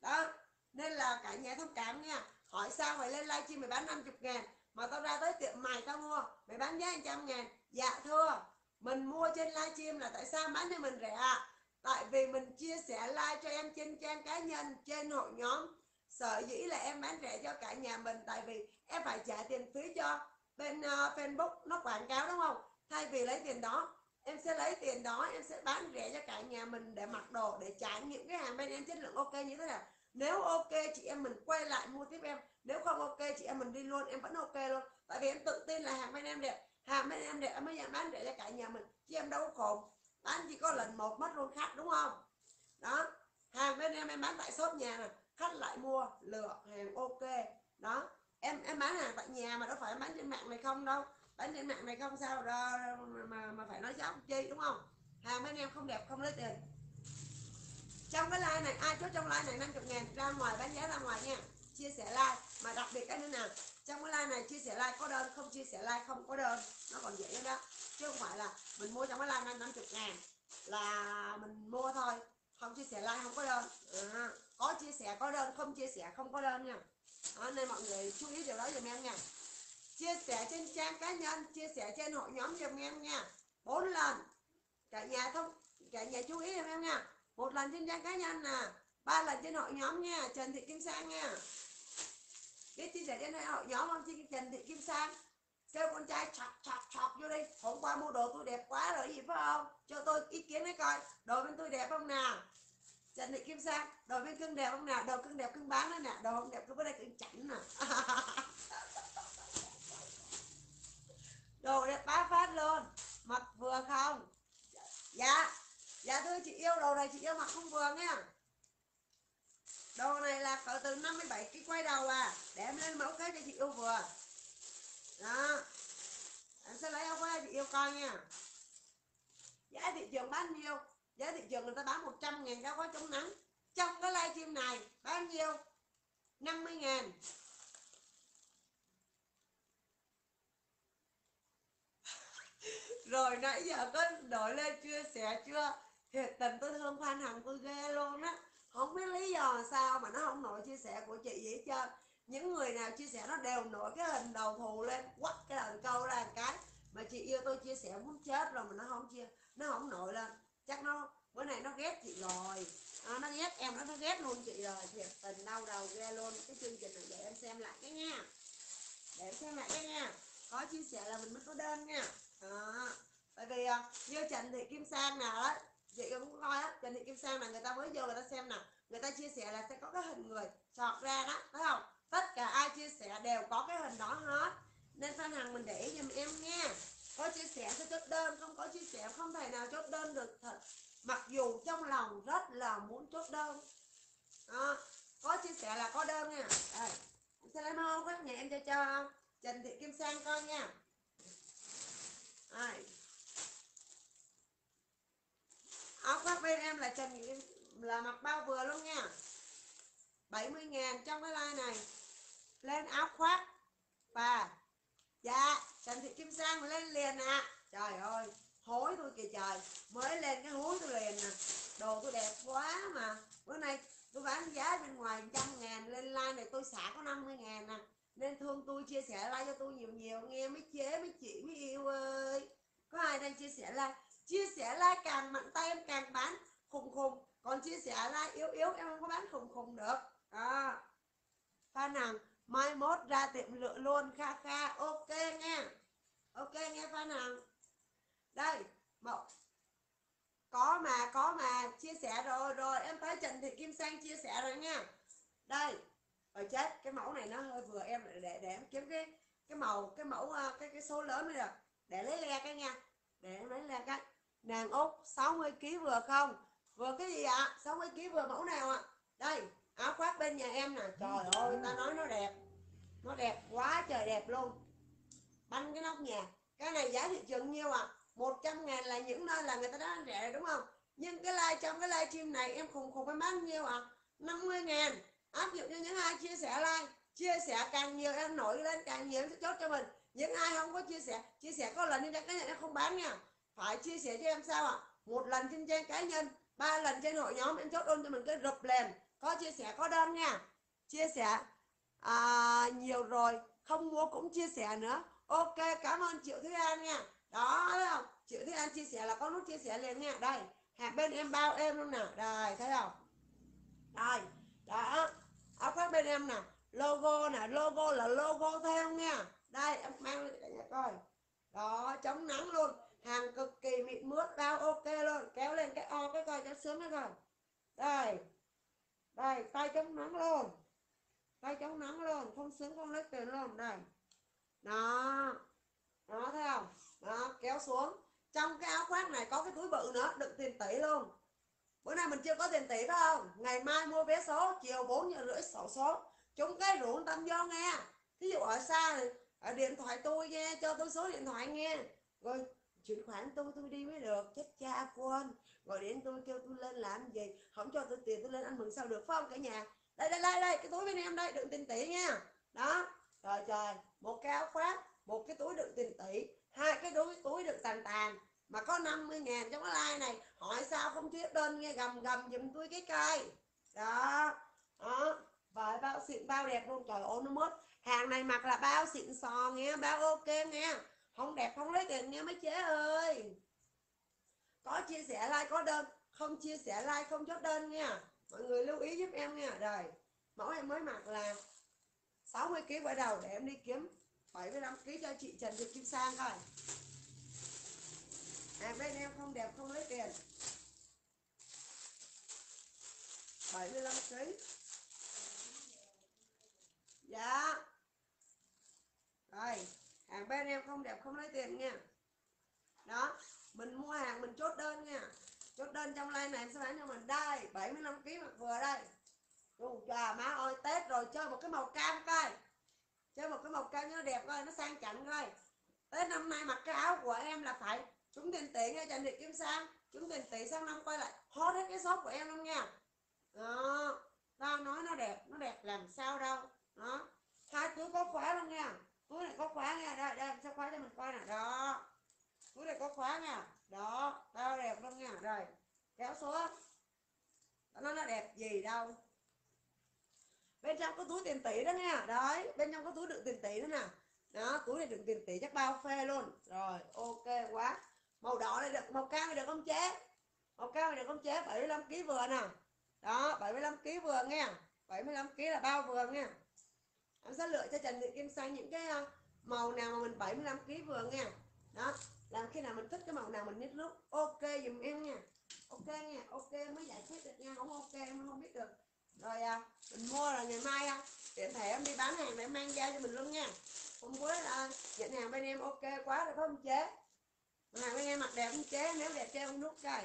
Đó nên là cả nhà thông cảm nha. Hỏi sao mày lên livestream mày bán 50 ngàn mà tao ra tới tiệm mày tao mua mày bán giá 100 ngàn. Dạ thưa mình mua trên livestream là tại sao bán cho mình rẻ ạ? Tại vì mình chia sẻ like cho em trên trang cá nhân trên hội nhóm. Sở dĩ là em bán rẻ cho cả nhà mình tại vì em phải trả tiền phí cho bên uh, Facebook nó quảng cáo đúng không? Thay vì lấy tiền đó em sẽ lấy tiền đó em sẽ bán rẻ cho cả nhà mình để mặc đồ để trải nghiệm cái hàng bên em. Chất lượng ok như thế nào? Nếu ok chị em mình quay lại mua tiếp em. Nếu không ok chị em mình đi luôn em vẫn ok luôn. Tại vì em tự tin là hàng bên em đẹp hàng mấy em đẹp em mới bán rẻ cho cả nhà mình. Chứ em đâu có khổ bán chỉ có lần một mất luôn khách đúng không? Đó. Hàng bên em em bán tại shop nhà này khách lại mua lựa hàng ok. Đó. Em em bán hàng tại nhà mà đâu phải bán trên mạng này không đâu. Bán trên mạng này không sao đó mà, mà, mà phải nói xấu chi đúng không? Hàng bên em không đẹp không lấy tiền. Trong cái like này ai chốt trong like này 50 ngàn ra ngoài bán giá ra ngoài nha. Chia sẻ like mà đặc biệt cái nữa nào trong cái like này chia sẻ like có đơn không chia sẻ like không có đơn. Nó còn dễ đó. Chứ không phải là mình mua trong cái like này 50 ngàn là mình mua thôi. Không chia sẻ like không có đơn. À, có chia sẻ có đơn. Không chia sẻ không có đơn nha. À, nên mọi người chú ý điều đó giùm em nha. Chia sẻ trên trang cá nhân chia sẻ trên hội nhóm giùm em nha. Bốn lần. Cả nhà thông cả nhà chú ý giùm em nha. Một lần trên trang cá nhân nè ba lần trên hội nhóm nha. Trần thị kim sang nha biết chia sẻ trên họ nhóm không chị trần thị kim sang. Kêu con trai chọc chọc chọc vô đi hôm qua mua đồ tôi đẹp quá rồi, gì phải không? Cho tôi ý kiến đấy coi. Đồ bên tôi đẹp không nào? Trần thị kim sang. Đồ bên cưng đẹp không nào? Đồ cưng đẹp cưng bán đó nè. Đồ không đẹp cứ bên đây cưng chảnh nè. Đồ đẹp bá phát luôn. Mặc vừa không? Dạ. dạ. Dạ thưa chị yêu đồ này chị yêu mặc không vừa nha đồ này là cỡ từ 57 cái quay đầu à. Để em lên mẫu cái cho chị yêu vừa. Đó. Em sẽ lấy áo khoác chị yêu coi nha. Giá thị trường bao nhiêu? Giá thị trường người ta bán 100 ngàn áo khoác chống nắng. Trong cái livestream này, bao nhiêu? 50 ngàn. Rồi nãy giờ có đổi lên chia sẻ chưa? Thiệt tình, tôi thương fan hằng, tôi ghê luôn á không biết lý do sao mà nó không nổi chia sẻ của chị vậy trơn những người nào chia sẻ nó đều nổi cái hình đầu thù lên quắt cái đầu câu ra một cái. Mà chị yêu tôi chia sẻ muốn chết rồi mà nó không chia nó không nổi lên. Chắc nó bữa này nó ghét chị rồi. À, nó ghét em nó nó ghét luôn chị rồi. Thiệt tình đau đầu ghê luôn. Cái chương trình này để em xem lại cái nha. Để em xem lại cái nha. Có chia sẻ là mình mới có đơn nha. À, bởi vì à, như trần thị kim sang nào đó chị cũng coi á trần thị kim sang là người ta mới vô người ta xem nào. Người ta chia sẻ là sẽ có cái hình người chọt ra đó, phải không? Tất cả ai chia sẻ đều có cái hình đó hết. Nên phan hằng mình để ý giùm em nha. Có chia sẻ sẽ chốt đơn, không có chia sẻ không thể nào chốt đơn được thật. Mặc dù trong lòng rất là muốn chốt đơn. Đó. có chia sẻ là có đơn nha. Đây. Em sẽ lấy mẫu các nhà em cho cho trần thị kim sang coi nha. Đây. Áo khoác bên em là trần là mặc bao vừa luôn nha. 70 ngàn trong cái line này. Lên áo khoác. Và dạ Trần Thị Kim Sang lên liền ạ. À. trời ơi, hối tôi kìa trời. Mới lên cái hối tôi liền nè. Đồ tôi đẹp quá mà. Bữa nay tôi bán giá bên ngoài trăm ngàn, lên like này tôi xả có 50 ngàn nè. Nên thương tôi chia sẻ like cho tôi nhiều nhiều, nghe mấy chế, mấy chị, mấy yêu ơi. Có ai đang chia sẻ like? Chia sẻ like càng mạnh tay em càng bán khùng khùng. Còn chia sẻ like yếu yếu em không có bán khùng khùng được. À. phan hằng mai mốt ra tiệm lựa luôn kha kha ok nghe. Ok nghe phan hằng đây một có mà có mà chia sẻ rồi rồi em thấy trần thị kim sang chia sẻ rồi nha. Đây ở chết cái mẫu này nó hơi vừa em để để, em kiếm cái cái màu cái mẫu ờ, cái cái số lớn mới được. Để lấy le cái nha. Để em lấy le cái nàng út 60 kg vừa không? Vừa cái gì ạ? à? 60 kg vừa mẫu nào ạ? À? đây áo khoác bên nhà em nè. Trời ơi ta nói nó đẹp. Nó đẹp quá trời đẹp luôn. Banh cái nóc nhà. Cái này giá thị trường nhiêu à 100 ngàn là những nơi là người ta đã rẻ đúng không? Nhưng cái like trong cái live stream này em khùng khùng em bán nhiêu à 50 ngàn. Áp dụng cho những ai chia sẻ like chia sẻ càng nhiều em nổi lên càng nhiều em sẽ chốt cho mình. Những ai không có chia sẻ chia sẻ có lần trên trang cá nhân em không bán nha phải chia sẻ cho em sao ạ? À? một lần trên trang cá nhân ba lần trên hội nhóm em chốt ôn cho mình cái rụp liền có chia sẻ có đơn nha. Chia sẻ. À, nhiều rồi không mua cũng chia sẻ nữa. Ok cảm ơn triệu thứ an nha. Đó thấy không? Triệu thứ an chia sẻ là có nút chia sẻ liền nha. Đây hàng bên em bao em luôn nè. Đây thấy không? Đây đó. Áo khoác bên em nè. Logo nè logo là logo theo nha. Đây em mang lên cả nhà coi. Đó chống nắng luôn hàng cực kỳ mịn mướt bao ok luôn. Kéo lên cái o, cái coi cho sướng cái coi đây. Đây, tay chống nắng luôn. Tay chống nắng luôn, không sướng, không lấy tiền luôn. Đây. Đó. Đó, thấy không? Đó, kéo xuống. Trong cái áo khoác này có cái túi bự nữa, đựng tiền tỷ luôn. Bữa nay mình chưa có tiền tỷ, phải không? Ngày mai mua vé số, chiều bốn giờ rưỡi, sổ số. Chúng cái rủ tâm vô nghe. Thí dụ ở xa ở điện thoại tôi nghe, cho tôi số điện thoại nghe. Rồi chuyển khoản tôi tôi đi mới được. Chết cha, quên. Gọi điện tôi, kêu tôi lên làm gì? Không cho tôi tiền, tôi lên ăn mừng sao được, phải không cả nhà? Đây đây đây đây, cái túi bên em đây, đựng tiền tỷ nha. Đó. Trời trời. Một cái áo khoác, một cái túi đựng tiền tỷ, hai cái túi túi đựng tàn tàn. Mà có 50 ngàn trong cái like này. Hỏi sao không thuyết đơn, nghe gầm gầm giùm tôi cái cây. Đó. Đó. Vải bao xịn, bao đẹp luôn. Trời ơi, nó mất hàng này mặc là bao xịn sò nghe, bao ok nghe không đẹp không lấy tiền nghe mấy chế ơi. Có chia sẻ like, có đơn. Không chia sẻ like, không chốt đơn nha. Mọi người lưu ý giúp em nha. Rồi, mẫu em mới mặc là 60 kg quay đầu để em đi kiếm 75 kg cho chị Trần Thị Kim Sang coi. À bên em không đẹp không lấy tiền. 75 kg dạ. Rồi hàng bên em không đẹp không lấy tiền nha. Đó mình mua hàng mình chốt đơn nha. Chốt đơn trong like này em sẽ bán cho mình đây 75 kg mặc vừa đây. Ồ, chà má ơi Tết rồi chơi một cái màu cam coi. Chơi một cái màu cam cho nó đẹp coi nó sang chảnh coi. Tết năm nay mặc cái áo của em là phải chúng tiền tỷ nha Trần Thị Kim Sang. Chúng tiền tỷ sang năm quay lại. Hot hết cái shop của em luôn nha. Đó tao nói nó đẹp nó đẹp làm sao đâu. Đó hai túi có khóa luôn nha túi này có khóa nha. Đây đây, em sẽ khóa cho mình coi nè. Đó. Túi này có khóa nha. Đó, tao đẹp luôn nha. Rồi, kéo xuống. Nó nó đẹp gì đâu. Bên trong có túi tiền tỷ đó nha. Đấy, bên trong có túi đựng tiền tỷ đó nè. Đó, túi này đựng tiền tỷ chắc bao phê luôn. Rồi, ok quá. Màu đỏ này được, màu cam này được không chế? Màu cam này được không chế? 75 kg vừa nè. Đó 75 kg vừa nghe. 75 kg là bao vừa nghe em sẽ lựa cho Trần Thị Kim Xanh những cái ờ, màu nào mà mình 75 kg vừa nha đó làm khi nào mình thích cái màu nào mình nhất lúc ok dùm em nha. Ok nha ok mới giải quyết được nha không ok em không biết được. Rồi à, mình mua là ngày mai à, tiện thể em đi bán hàng để mang ra cho mình luôn nha. Hôm cuối à, nhận hàng bên em ok quá rồi không chế? Hàng bên em mặc đẹp không chế nếu đẹp chế không nút coi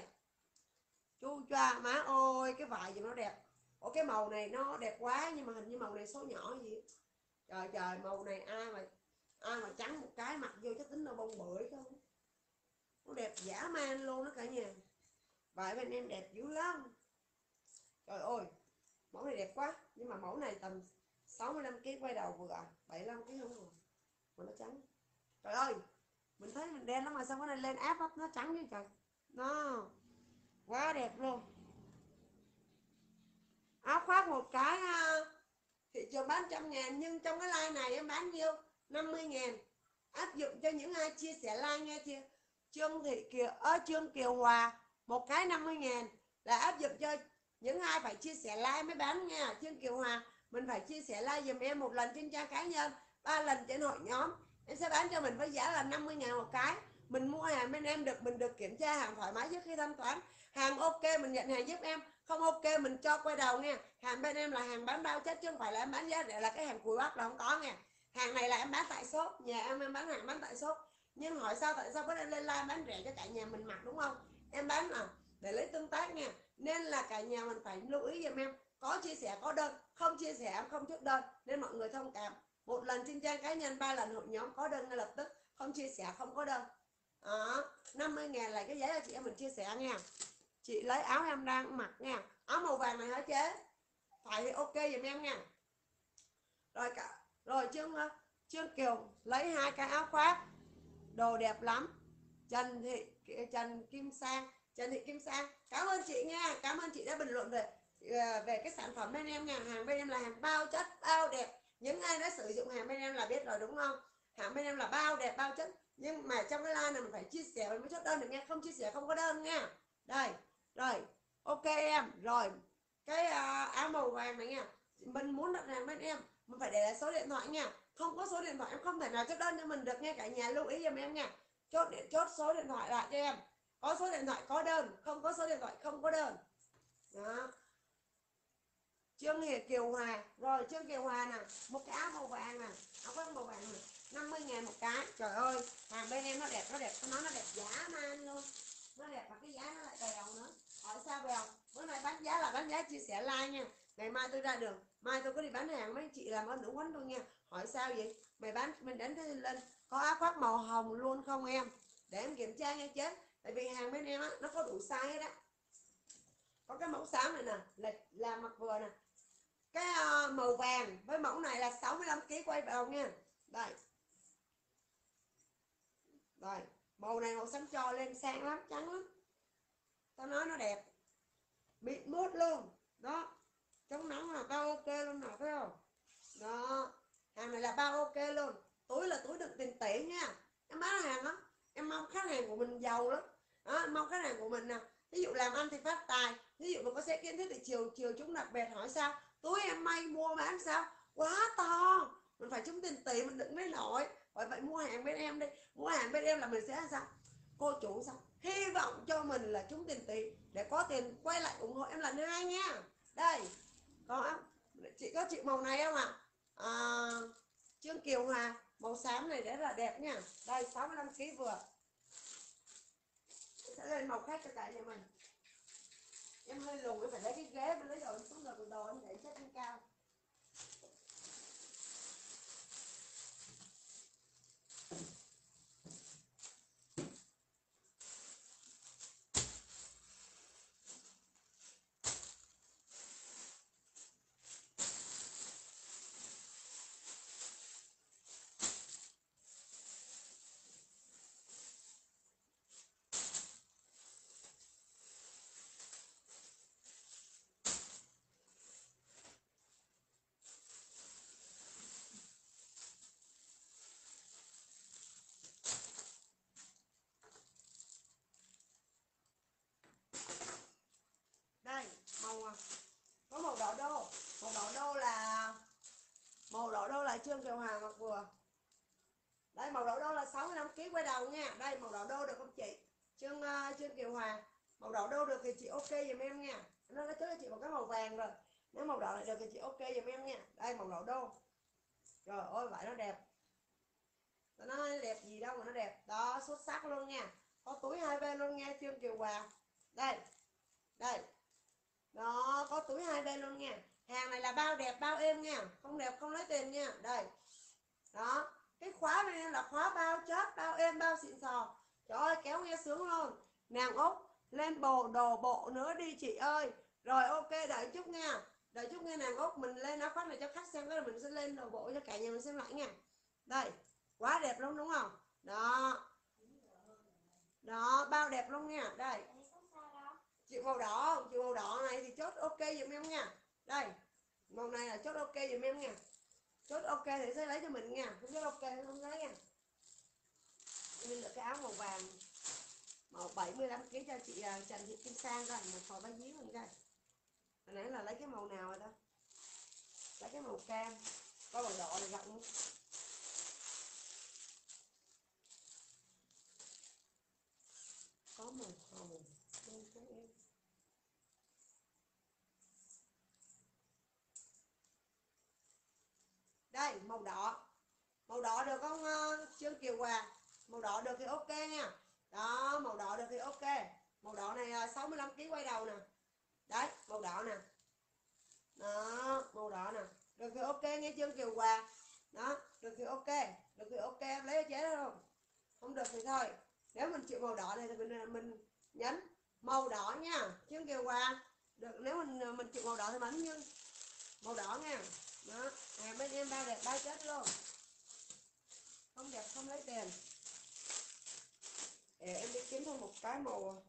chu choa má ơi cái vải gì nó đẹp. Ủa cái màu này nó đẹp quá nhưng mà hình như màu này số nhỏ gì? Trời trời màu này ai mà ai mà trắng một cái mặc vô chắc tính đâu bông bưởi không? Nó đẹp giả man luôn đó cả nhà. Vải bên em đẹp dữ lắm. Trời ơi mẫu này đẹp quá. Nhưng mà mẫu này tầm 65 kg quay đầu vừa à? 75 kg không rồi mà nó trắng. Trời ơi mình thấy mình đen lắm mà sao cái này lên áp lắm nó trắng như trời. Nó quá đẹp luôn. Áo khoác một cái à, thị trường bán trăm ngàn, nhưng trong cái like này em bán nhiêu? 50 ngàn. Áp dụng cho những ai chia sẻ like nghe chưa? Trương Thị Kiều ở Trương Kiều Hòa, một cái 50 ngàn. Là áp dụng cho những ai phải chia sẻ like mới bán nha à, Trương Kiều Hòa? Mình phải chia sẻ like dùm em một lần trên trang cá nhân, ba lần trên hội nhóm. Em sẽ bán cho mình với giá là 50 ngàn một cái. Mình mua hàng bên em được, mình được kiểm tra hàng thoải mái trước khi thanh toán. Hàng ok, mình nhận hàng giúp em không, ok, mình cho quay đầu nha hàng bên em là hàng bán bao chất chứ không phải là em bán giá để là cái hàng cùi bắp là không có nha hàng này là em bán tại shop, nhà em em bán hàng bán tại shop. Nhưng hỏi sao tại sao có lên lên live bán rẻ cho cả nhà mình mặc, đúng không? Em bán là để lấy tương tác nha nên là cả nhà mình phải lưu ý giùm em. Có chia sẻ có đơn, không chia sẻ em không chốt đơn. Nên mọi người thông cảm. Một lần trên trang cá nhân, ba lần hội nhóm có đơn ngay lập tức. Không chia sẻ, không có đơn. Đó 50 ngàn là cái giá cho chị em mình chia sẻ nha chị lấy áo em đang mặc nha. Áo màu vàng này hả chế? Phải, ok giùm em nha. Rồi cả, rồi trương ờ, trương kiều lấy hai cái áo khoác. Đồ đẹp lắm. Trần thị trần kim sang, trần thị kim sang. Cảm ơn chị nha. Cảm ơn chị đã bình luận về ờ, về cái sản phẩm bên em nha. Hàng bên em là hàng bao chất, bao đẹp. Những ai đã sử dụng hàng bên em là biết rồi, đúng không? Hàng bên em là bao đẹp, bao chất. Nhưng mà trong cái like này mình phải chia sẻ, mình mới chốt đơn được nha. Không chia sẻ không có đơn nha. Đây rồi ok em. Rồi cái uh, áo màu vàng này nha. Mình muốn đặt hàng bên em mình phải để lại số điện thoại nha. Không có số điện thoại em không thể nào chốt đơn cho mình được nghe cả nhà lưu ý giùm em nha. Chốt điện chốt số điện thoại lại cho em. Có số điện thoại có đơn không có số điện thoại không có đơn. Đó. Trương Hiệp Kiều Hòa. Rồi Trương Kiều Hòa nè. Một cái áo màu vàng nè. Áo khoác màu vàng nè. 50 ngàn một cái. Trời ơi hàng bên em nó đẹp nó đẹp. Nó nó đẹp giả man luôn nó đẹp và cái giá nó lại bèo nữa. Hỏi sao bèo? Bữa nay bán giá là bán giá chia sẻ like nha. Ngày mai tôi ra đường. Mai tôi có đi bán hàng mấy chị làm ơn đủ quánh tôi nha. Hỏi sao vậy? Mày bán mình đánh thế lên. Có áo khoác màu hồng luôn không em? Để em kiểm tra nha chết. Tại vì hàng bên em á nó có đủ size hết á có cái mẫu xám này nè. Là là mặc vừa nè. Cái uh, màu vàng với mẫu này là 65 kg quay vào nha. Đây. Rồi màu này màu xám cho lên, sang lắm, trắng lắm. Tao nói nó đẹp. Mịn mốt luôn. Đó. Chống nắng là bao ok luôn nào thấy không? Đó. Hàng này là bao ok luôn. Túi là túi đựng tiền tỷ nha. Em bán hàng lắm. Em mong khách hàng của mình giàu lắm. Đó, em mong khách hàng của mình nè. Ví dụ làm ăn thì phát tài. Ví dụ mà có sẽ kiến thức thì chiều chiều chúng đặc biệt hỏi sao? Túi em may mua bán sao? Quá to. Mình phải trúng tiền tỷ mình đựng mới nổi bởi vậy mua hàng bên em đi. Mua hàng bên em là mình sẽ sao? Cô chủ sao? Hy vọng cho mình là trúng tiền tỷ để có tiền quay lại ủng hộ em lần hai nha. Đây có chị có chị màu này không ạ? À, trương kiều hòa màu xám này rất là đẹp nha. Đây 65 kg vừa. Sẽ lên màu khác cho cả nhà mình. Em hơi lùn em phải lấy cái ghế em lấy đồ em xuống rồi đồ em để chất lên cao đây màu à? có màu đỏ đô màu đỏ đô là màu đỏ đô là trương kiều hà mặc vừa? Đây màu đỏ đô là 65 kg quay đầu nha. Đây màu đỏ đô được không chị? Trương uh, trương kiều hòa màu đỏ đô được thì chị ok giùm em nha. Nó nói trước cho chị một cái màu vàng rồi. Nếu màu đỏ này được thì chị ok giùm em nha. Đây màu đỏ đô trời ơi vậy nó đẹp. Nó đẹp gì đâu mà nó đẹp. Đó xuất sắc luôn nha. Có túi hai bên luôn nha trương kiều hòa đây. Đây đó, có túi hai bên luôn nha. Hàng này là bao đẹp, bao êm nha. Không đẹp, không lấy tiền nha. Đây. Đó. Cái khóa này là khóa bao chất bao êm, bao xịn sò. Trời ơi, kéo nghe sướng luôn. Nàng út lên bồ, đồ bộ nữa đi, chị ơi. Rồi, ok, đợi chút nha. Đợi chút nghe nàng út mình lên áo khoác này cho khách xem cái là mình sẽ lên đồ bộ cho cả nhà mình xem lại nha. Đây, quá đẹp luôn, đúng không? Đó. Đó, bao đẹp luôn nha. Đây chịu màu đỏ không? Màu đỏ này thì chốt ok giùm em nha. Đây, màu này là chốt ok giùm em nha. Chốt ok thì sẽ lấy cho mình nha. Không chốt ok không lấy nha. Mình được cái áo màu vàng, màu 75 kg cho chị à, Trần Thị Kim Sang rồi một thò bánh díu mình coi hồi nãy là lấy cái màu nào rồi đó lấy cái màu cam, có màu đỏ này rộng luôn. có màu hồng bên các em đây màu đỏ. Màu đỏ được không uh, Trương Kiều Hòa? Màu đỏ được thì ok nha. Đó màu đỏ được thì ok. Màu đỏ này ờ, 65 kg quay đầu nè. Đấy màu đỏ nè. Đó màu đỏ nè. Được thì ok nghe Trương Kiều Hòa. Đó được thì ok. Được thì ok em lấy chế đó không không được thì thôi. Nếu mình chịu màu đỏ này thì mình ờ, mình nhấn màu đỏ nha Trương Kiều Hòa. Được nếu mình mình chịu màu đỏ thì mình nhưng màu đỏ nha đó hàng bên em bao đẹp bao chất luôn. Không đẹp, không lấy tiền để em đi kiếm thêm một cái màu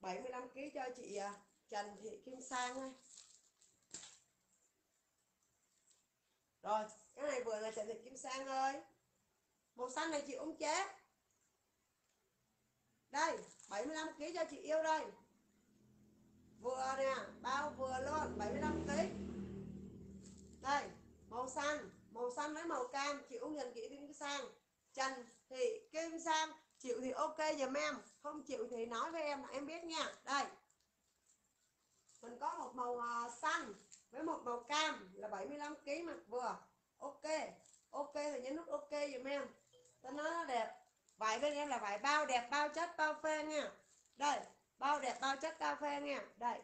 75 kg cho chị à, Trần Thị Kim Sang ơi rồi, cái này vừa là Trần Thị Kim Sang ơi. Màu xanh này chị uống chế. Đây 75 kg cho chị yêu đây. Vừa nè, bao vừa luôn 75 kg đây, màu xanh màu xanh với màu cam, chịu nhìn kỹ kim sang. Trần thì kim sang chịu thì ok giùm em, không chịu thì nói với em là em biết nha. Đây. Mình có một màu à, xanh với một màu cam là 75 kg mặt vừa. Ok ok thì nhấn nút ok giùm em. Cho nó đẹp. Vải bên em là vải bao đẹp, bao chất, bao phê nha. Đây, bao đẹp, bao chất, bao phê nha. Đây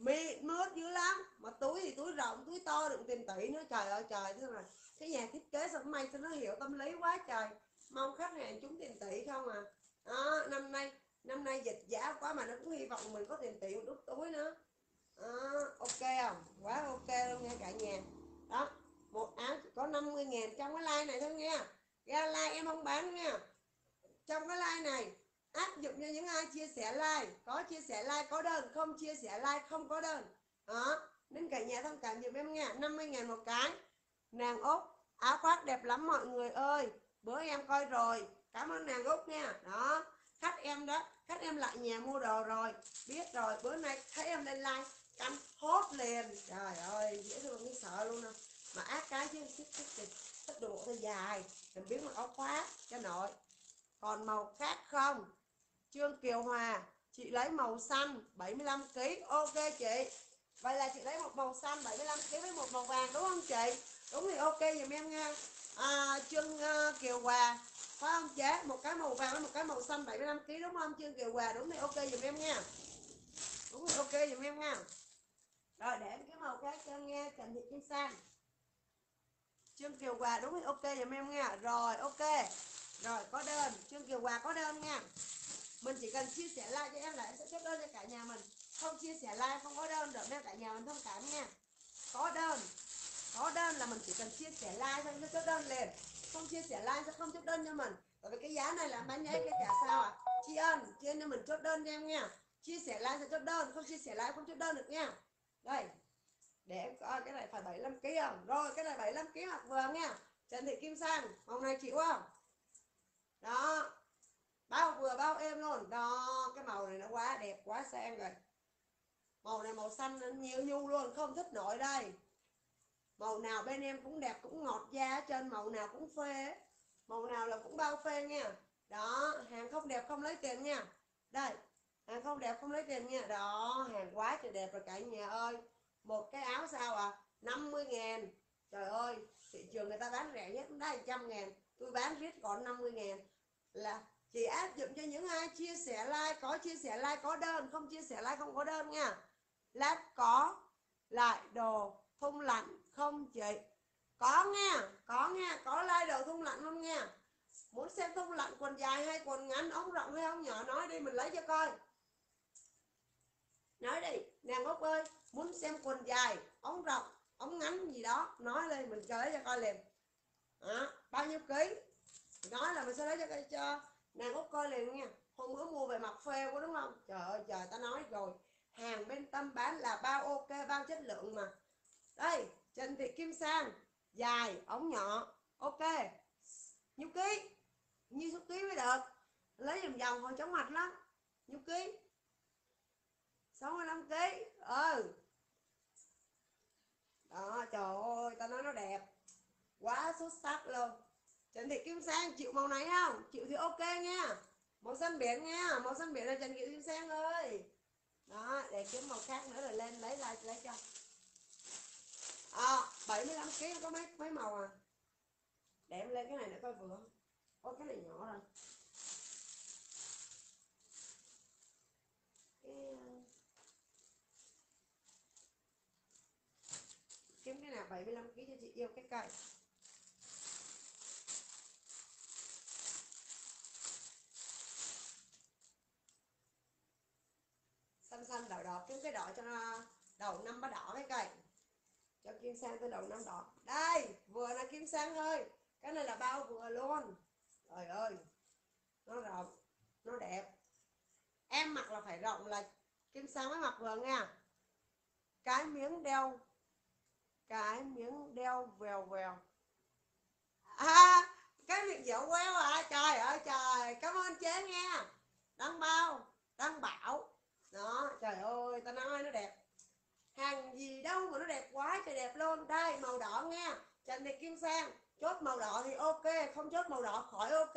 mệt mướt dữ lắm. Mà túi thì túi rộng túi to đừng tiền tỷ nữa. Trời ơi trời thế này. Cái nhà thiết kế sao may sao nó hiểu tâm lý quá trời. Mong khách hàng chúng tiền tỷ không à? Đó, năm nay năm nay dịch giá quá mà nó cũng hy vọng mình có tiền tỷ một đút túi nữa. Đó, ok không? Quá ok luôn nha cả nhà. Đó một áo chỉ có 50 ngàn trong cái like này thôi nha. Ra like em không bán nha. Trong cái like này áp dụng cho những ai chia sẻ like, có chia sẻ like có đơn, không chia sẻ like không có đơn. Đó nên cả nhà thông cảm giùm em nha 50 ngàn một cái. Nàng út, áo khoác đẹp lắm mọi người ơi, bữa em coi rồi. Cảm ơn nàng út nha. Đó, khách em đó, khách em lại nhà mua đồ rồi. Biết rồi, bữa nay thấy em lên like, cắm hốt liền. Trời ơi, dễ thương như sợ luôn nè mà ác cái chứ, thích thích thích thích đồ dài. Mình biết mặc áo khoác cho nội. Còn màu khác không? Trương Kiều Hòa chị lấy màu xanh 75 kg ok chị. Vậy là chị lấy một màu xanh 75 kg với một màu vàng đúng không chị? Đúng thì ok dùm em nha. À, Trương uh, Kiều Hòa phải không chế một cái màu vàng với một cái màu xanh 75 kg đúng không Trương Kiều Hòa? Đúng thì ok dùm em nha. Đúng thì ok dùm em nha. Rồi để em cái màu khác cho nghe Trần Thị Kim Sang. Trương Kiều Hòa đúng thì ok dùm em nha. Rồi ok. Rồi có đơn. Trương Kiều Hòa có đơn nha mình chỉ cần chia sẻ like cho em là em sẽ chốt đơn cho cả nhà mình. Không chia sẻ like, không có đơn được nên cả nhà mình thông cảm nha. Có đơn có đơn là mình chỉ cần chia sẻ like thôi sẽ chốt đơn liền. Không chia sẻ like sẽ không chốt đơn cho mình. Bởi vì cái giá này là bán nháy cái trả sao ạ? À? tri ân tri ân cho mình chốt đơn cho em nha. Chia sẻ like sẽ chốt đơn, không chia sẻ like không chốt đơn được nha. Đây, để em coi cái này phải 75 kg không? Rồi, cái này 75 kg mặc vừa nha. Trần Thị Kim Sang, hôm này chịu không? Đó bao vừa bao êm luôn. Đó, cái màu này nó quá đẹp, quá sang rồi. Màu này màu xanh nó nhiều nhu luôn, không thích nổi đây. Màu nào bên em cũng đẹp, cũng ngọt da trên màu nào cũng phê màu nào là cũng bao phê nha. Đó, hàng không đẹp không lấy tiền nha. Đây, hàng không đẹp không lấy tiền nha. Đó, hàng quá trời đẹp rồi cả nhà ơi. Một cái áo sao à? 50 ngàn. Trời ơi, thị trường người ta bán rẻ nhất đây, trăm ngàn. Tôi bán riết còn 50 ngàn. Là chỉ áp dụng cho những ai chia sẻ like có chia sẻ like có đơn. Không chia sẻ like không có đơn nha. Lát có lại đồ thung lạnh không chị? Có nghe có nghe có like đồ thung lạnh không nghe muốn xem thung lạnh quần dài hay quần ngắn ống rộng hay ống nhỏ nói đi mình lấy cho coi. Nói đi nàng ngốc ơi muốn xem quần dài ống rộng ống ngắn gì đó nói lên mình cho lấy cho coi liền. À, bao nhiêu ký? Nói là mình sẽ lấy cho cho nàng út coi liền nha. Hôm bữa mua về mặt phê quá đúng không? Trời ơi, trời ta nói rồi. Hàng bên tâm bán là bao ok bao chất lượng mà. Đây, trần thị kim sang. Dài, ống nhỏ. Ok. Nhiêu ký. Nhiêu số ký mới được. Lấy vòng vòng hồi chóng mặt lắm. Nhiêu ký. 65 ký. Ừ. Đó, trời ơi ta nói nó đẹp. Quá xuất sắc luôn. Trần Thị Kim Sang chịu màu này không? Chịu thì ok nha. Màu xanh biển nha. Màu xanh biển là Trần Thị Kim Sang ơi. Đó để kiếm màu khác nữa rồi lên lấy lại lấy cho. À, 75 kg có mấy mấy màu à? Để em lên cái này nữa coi vừa. Ô cái này nhỏ rồi. Ờ, kiếm cái nào 75 kg cho chị yêu cái cây. Xanh đầu đỏ đỏ kiếm cái đỏ cho nó đầu năm ba đỏ cái cây cho kim sang tới đầu năm đỏ. Đây, vừa là kim sang ơi cái này là bao vừa luôn. Trời ơi, nó rộng, nó đẹp. Em mặc là phải rộng là kim sang mới mặc vừa nha. Cái miếng đeo, cái miếng đeo vèo vèo. À cái miệng dẻo queo à trời ơi, trời. Cảm ơn chế nghe. đăng bao, đăng bảo đó, trời ơi ta nói nó đẹp. Hàng gì đâu mà nó đẹp quá, trời đẹp luôn. Đây, màu đỏ nha. Trần thị kim sang chốt màu đỏ thì ok, không chốt màu đỏ khỏi ok.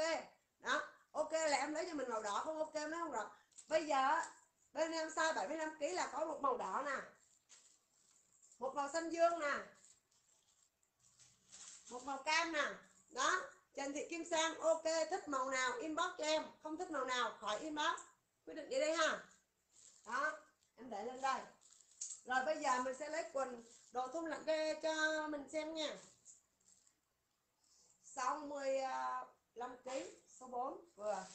Đó, ok là em lấy cho mình màu đỏ, không ok em lấy không rồi. Bây giờ, bên em size 75 kg là có một màu đỏ nè. Một màu xanh dương nè. Một màu cam nè. Đó Trần Thị Kim Sang, ok, thích màu nào inbox cho em. Không thích màu nào, khỏi inbox. Quyết định vậy đây ha đó, em để lên đây. Rồi bây giờ mình sẽ lấy quần đồ thun lạnh kê cho mình xem nha. 65 à, kg số 4 vừa.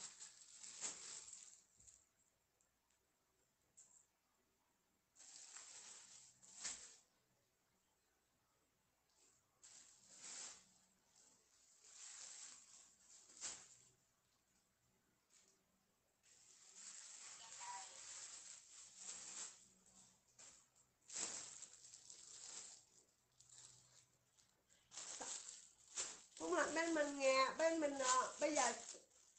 Bây giờ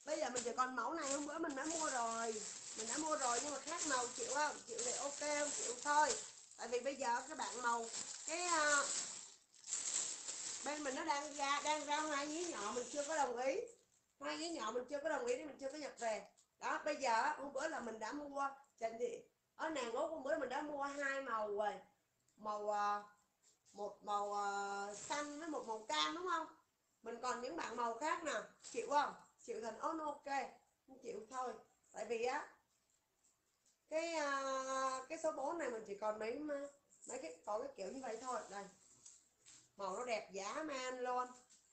bây giờ mình chỉ còn mẫu này hôm bữa mình đã mua rồi. Mình đã mua rồi nhưng mà khác màu chịu không? Chịu thì ok không? Chịu thôi. Tại vì bây giờ các bạn màu cái uh, bên mình nó đang ra đang ra hoa nhí nhỏ mình chưa có đồng ý. Hoa nhí nhỏ mình chưa có đồng ý nên mình chưa có nhập về. Đó bây giờ hôm bữa là mình đã mua trần thị ở nàng út hôm bữa mình đã mua hai màu rồi. Màu uh, một màu uh, xanh với một màu cam đúng không? Mình còn những bạn màu khác nè. Chịu không? Chịu thành ôn ok. Không chịu thôi. Tại vì á cái uh, cái số 4 này mình chỉ còn mấy mấy cái có cái kiểu như vậy thôi. Đây. Màu nó đẹp giá man luôn.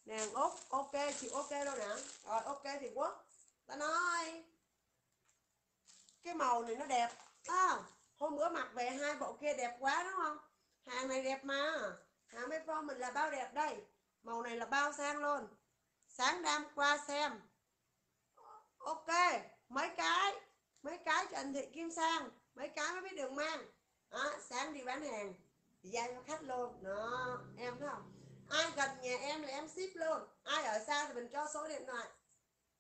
Nàng út ok chịu ok luôn nè. Rồi ok thì quốc. Ta nói cái màu này nó đẹp. À, hôm bữa mặc về hai bộ kia đẹp quá đúng không? Hàng này đẹp mà. Hàng mấy form mình là bao đẹp đây màu này là bao sang luôn. Sáng đam qua xem. Ok mấy cái mấy cái cho anh thị kim sang mấy cái mới biết đường mang. Đó, sáng đi bán hàng thì giao cho khách luôn. Đó em thấy không? Ai gần nhà em là em ship luôn. Ai ở xa thì mình cho số điện thoại.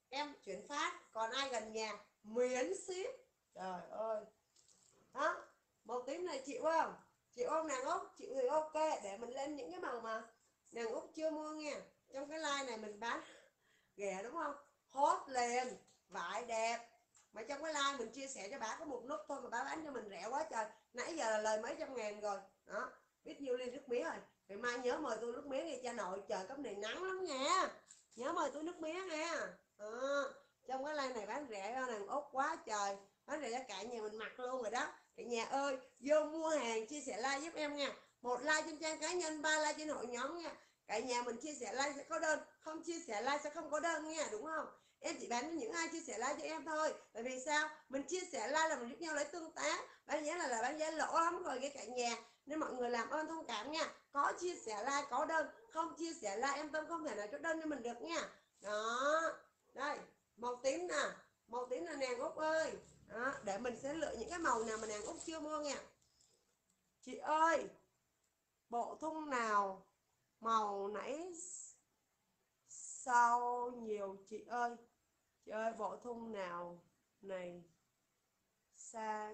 Em chuyển phát còn ai gần nhà miễn ship. Trời ơi. Đó màu tím này chịu không chịu không nàng út chịu thì ok để mình lên những cái màu mà nàng út chưa mua nghe. Trong cái like này mình bán ghẻ đúng không? Hot liền vải đẹp. Mà trong cái like mình chia sẻ cho bà có một nút thôi mà bà bán cho mình rẻ quá trời. Nãy giờ là lời mấy trăm ngàn rồi. Đó biết nhiêu ly nước mía rồi. Ngày mai nhớ mời tôi nước mía nghe cha nội. Trời cấp này nắng lắm nha. Nhớ mời tôi nước mía nha. À, trong cái like này bán rẻ cho nàng út quá trời. Bán rẻ cho cả nhà mình mặc luôn rồi đó. Cả nhà ơi vô mua hàng chia sẻ like giúp em nha một like trên trang cá nhân ba like trên hội nhóm nha. Cả nhà mình chia sẻ like sẽ có đơn không chia sẻ like sẽ không có đơn nha đúng không? Em chỉ bán với những ai chia sẻ like cho em thôi. Tại vì sao? Mình chia sẻ like là mình giúp nhau lấy tương tác. Bán giá là là bán giá lỗ lắm rồi cái cả nhà. Nên mọi người làm ơn thông cảm nha. Có chia sẻ like có đơn. Không chia sẻ like em tâm không thể nào chốt đơn cho mình được nha. Đó. Đây màu tím nè. Màu tím là nàng út ơi. Đó, để mình sẽ lựa những cái màu nào mà nàng út chưa mua nha. Chị ơi bộ thun nào màu nãy sau nhiều? Chị ơi chị ơi, bộ thun nào này xa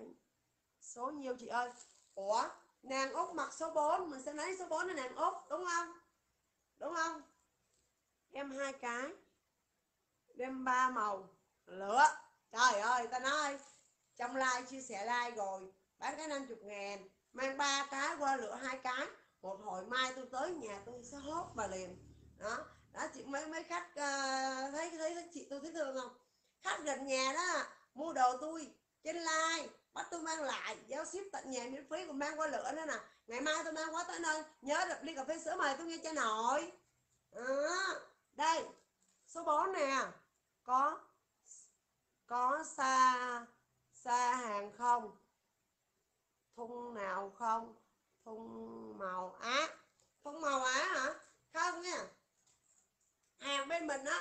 số nhiêu chị ơi. Ủa, nàng út mặc số 4 mình sẽ lấy số 4 là nàng út đúng không? Đúng không? Em hai cái, đem ba màu. Lửa. Trời ơi, ta nói, trong like, chia sẻ like rồi, bán cái 50 ngàn, mang ba cái qua lựa hai cái một hồi mai tôi tới nhà tôi sẽ hốt bà liền. Đó. Đó chị mấy mấy khách uh, thấy thấy chị tôi thấy thương không? Khách gần nhà đó mua đồ tôi trên like bắt tôi mang lại giao ship tận nhà miễn phí còn mang qua lửa nữa nè. Ngày mai tôi mang qua tới nơi nhớ được ly cà phê sữa mời tôi nghe cho nội à, đây số 4 nè. Có có xa xa hàng không? Thung nào không? Thun màu á. Thun màu á hả? Không nha. Hàng bên mình á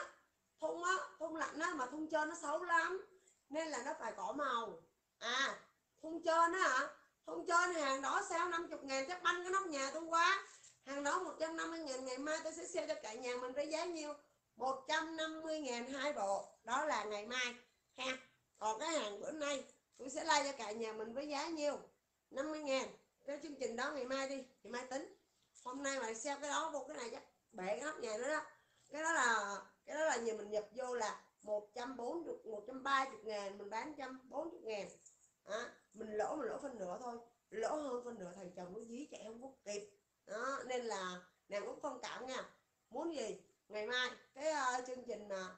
thun á thun lạnh á, mà thun trơn nó xấu lắm. Nên là nó phải có màu. À thun trơn á hả? Thun trơn hàng đó sao? 50 ngàn chắc banh cái nóc nhà tôi quá. Hàng đó 150 ngàn, ngày mai tôi sẽ sale cho cả nhà mình với giá nhiêu? 150 ngàn hai bộ. Đó là ngày mai. Ha, còn cái hàng bữa nay, tôi sẽ like cho cả nhà mình với giá nhiêu? 50 ngàn cái chương trình đó ngày mai đi ngày mai tính. Hôm nay mà xem cái đó vô cái này chắc bể cái nóc nhà nữa đó. Cái đó là cái đó là nhà mình nhập vô là 140 130 ngàn mình bán 140 ngàn. À, mình lỗ mình lỗ phân nửa thôi. Lỗ hơn phân nửa thằng chồng nó dí chạy không có kịp đó nên là nàng cũng thông cảm nha. Muốn gì ngày mai cái uh, chương trình ờ, mà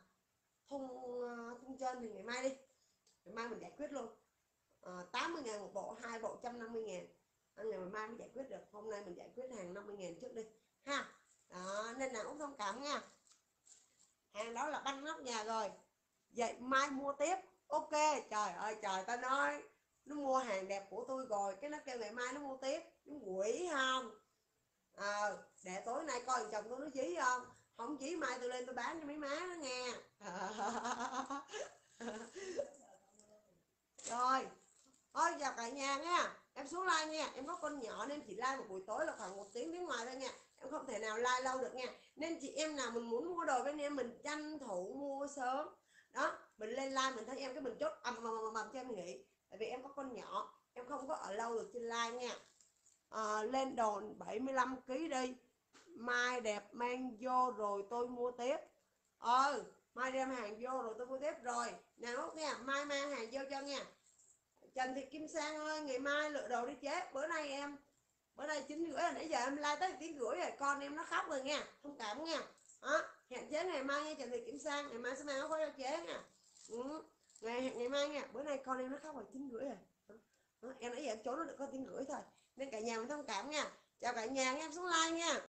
thun uh, ờ, thun trên thì ngày mai đi. Ngày mai mình giải quyết luôn. Uh, 80 ngàn một bộ hai bộ 150 ngàn ngày mai mới giải quyết được. Hôm nay mình giải quyết hàng 50 ngàn trước đi. Ha. Đó nên là út thông cảm nha. Hàng đó là banh nóc nhà rồi. Vậy mai mua tiếp. Ok. Trời ơi trời ta nói nó mua hàng đẹp của tôi rồi. Cái nó kêu ngày mai nó mua tiếp. Nó quỷ không? À, để tối nay coi chồng tôi nó dí không? Không chỉ mai tôi lên tôi bán cho mấy má nó nghe. Rồi. Thôi chào cả nhà nha em xuống like nha em có con nhỏ nên chỉ like một buổi tối là khoảng một tiếng tiếng ngoài thôi nha. Em không thể nào like lâu được nha. Nên chị em nào mình muốn mua đồ bên em mình tranh thủ mua sớm. Đó mình lên like mình thấy em cái mình chốt ầm ầm ầm ầm cho em nghỉ. Tại vì em có con nhỏ em không có ở lâu được trên like nha. À, lên đồn 75 kg đi. Mai đẹp mang vô rồi tôi mua tiếp. Ờ mai đem hàng vô rồi tôi mua tiếp. Rồi nào nha mai mang hàng vô cho nha. Trần Thị Kim Sang ơi, ngày mai lựa đồ đi chế bữa nay em, bữa nay chín rưỡi rồi, nãy giờ em like tới tiếng rưỡi rồi, con em nó khóc rồi nha, thông cảm nha. Đó, hẹn chế ngày mai nha, Trần Thị Kim Sang. Ngày mai sẽ mang áo khói cho chế nha. Ừ. ngày ngày mai nha. Bữa nay con em nó khóc rồi, chín rưỡi rồi. Đó. em nãy giờ em trốn nó được có tiếng rưỡi thôi. Nên cả nhà mình thông cảm nha. Chào cả nhà em xuống like nha.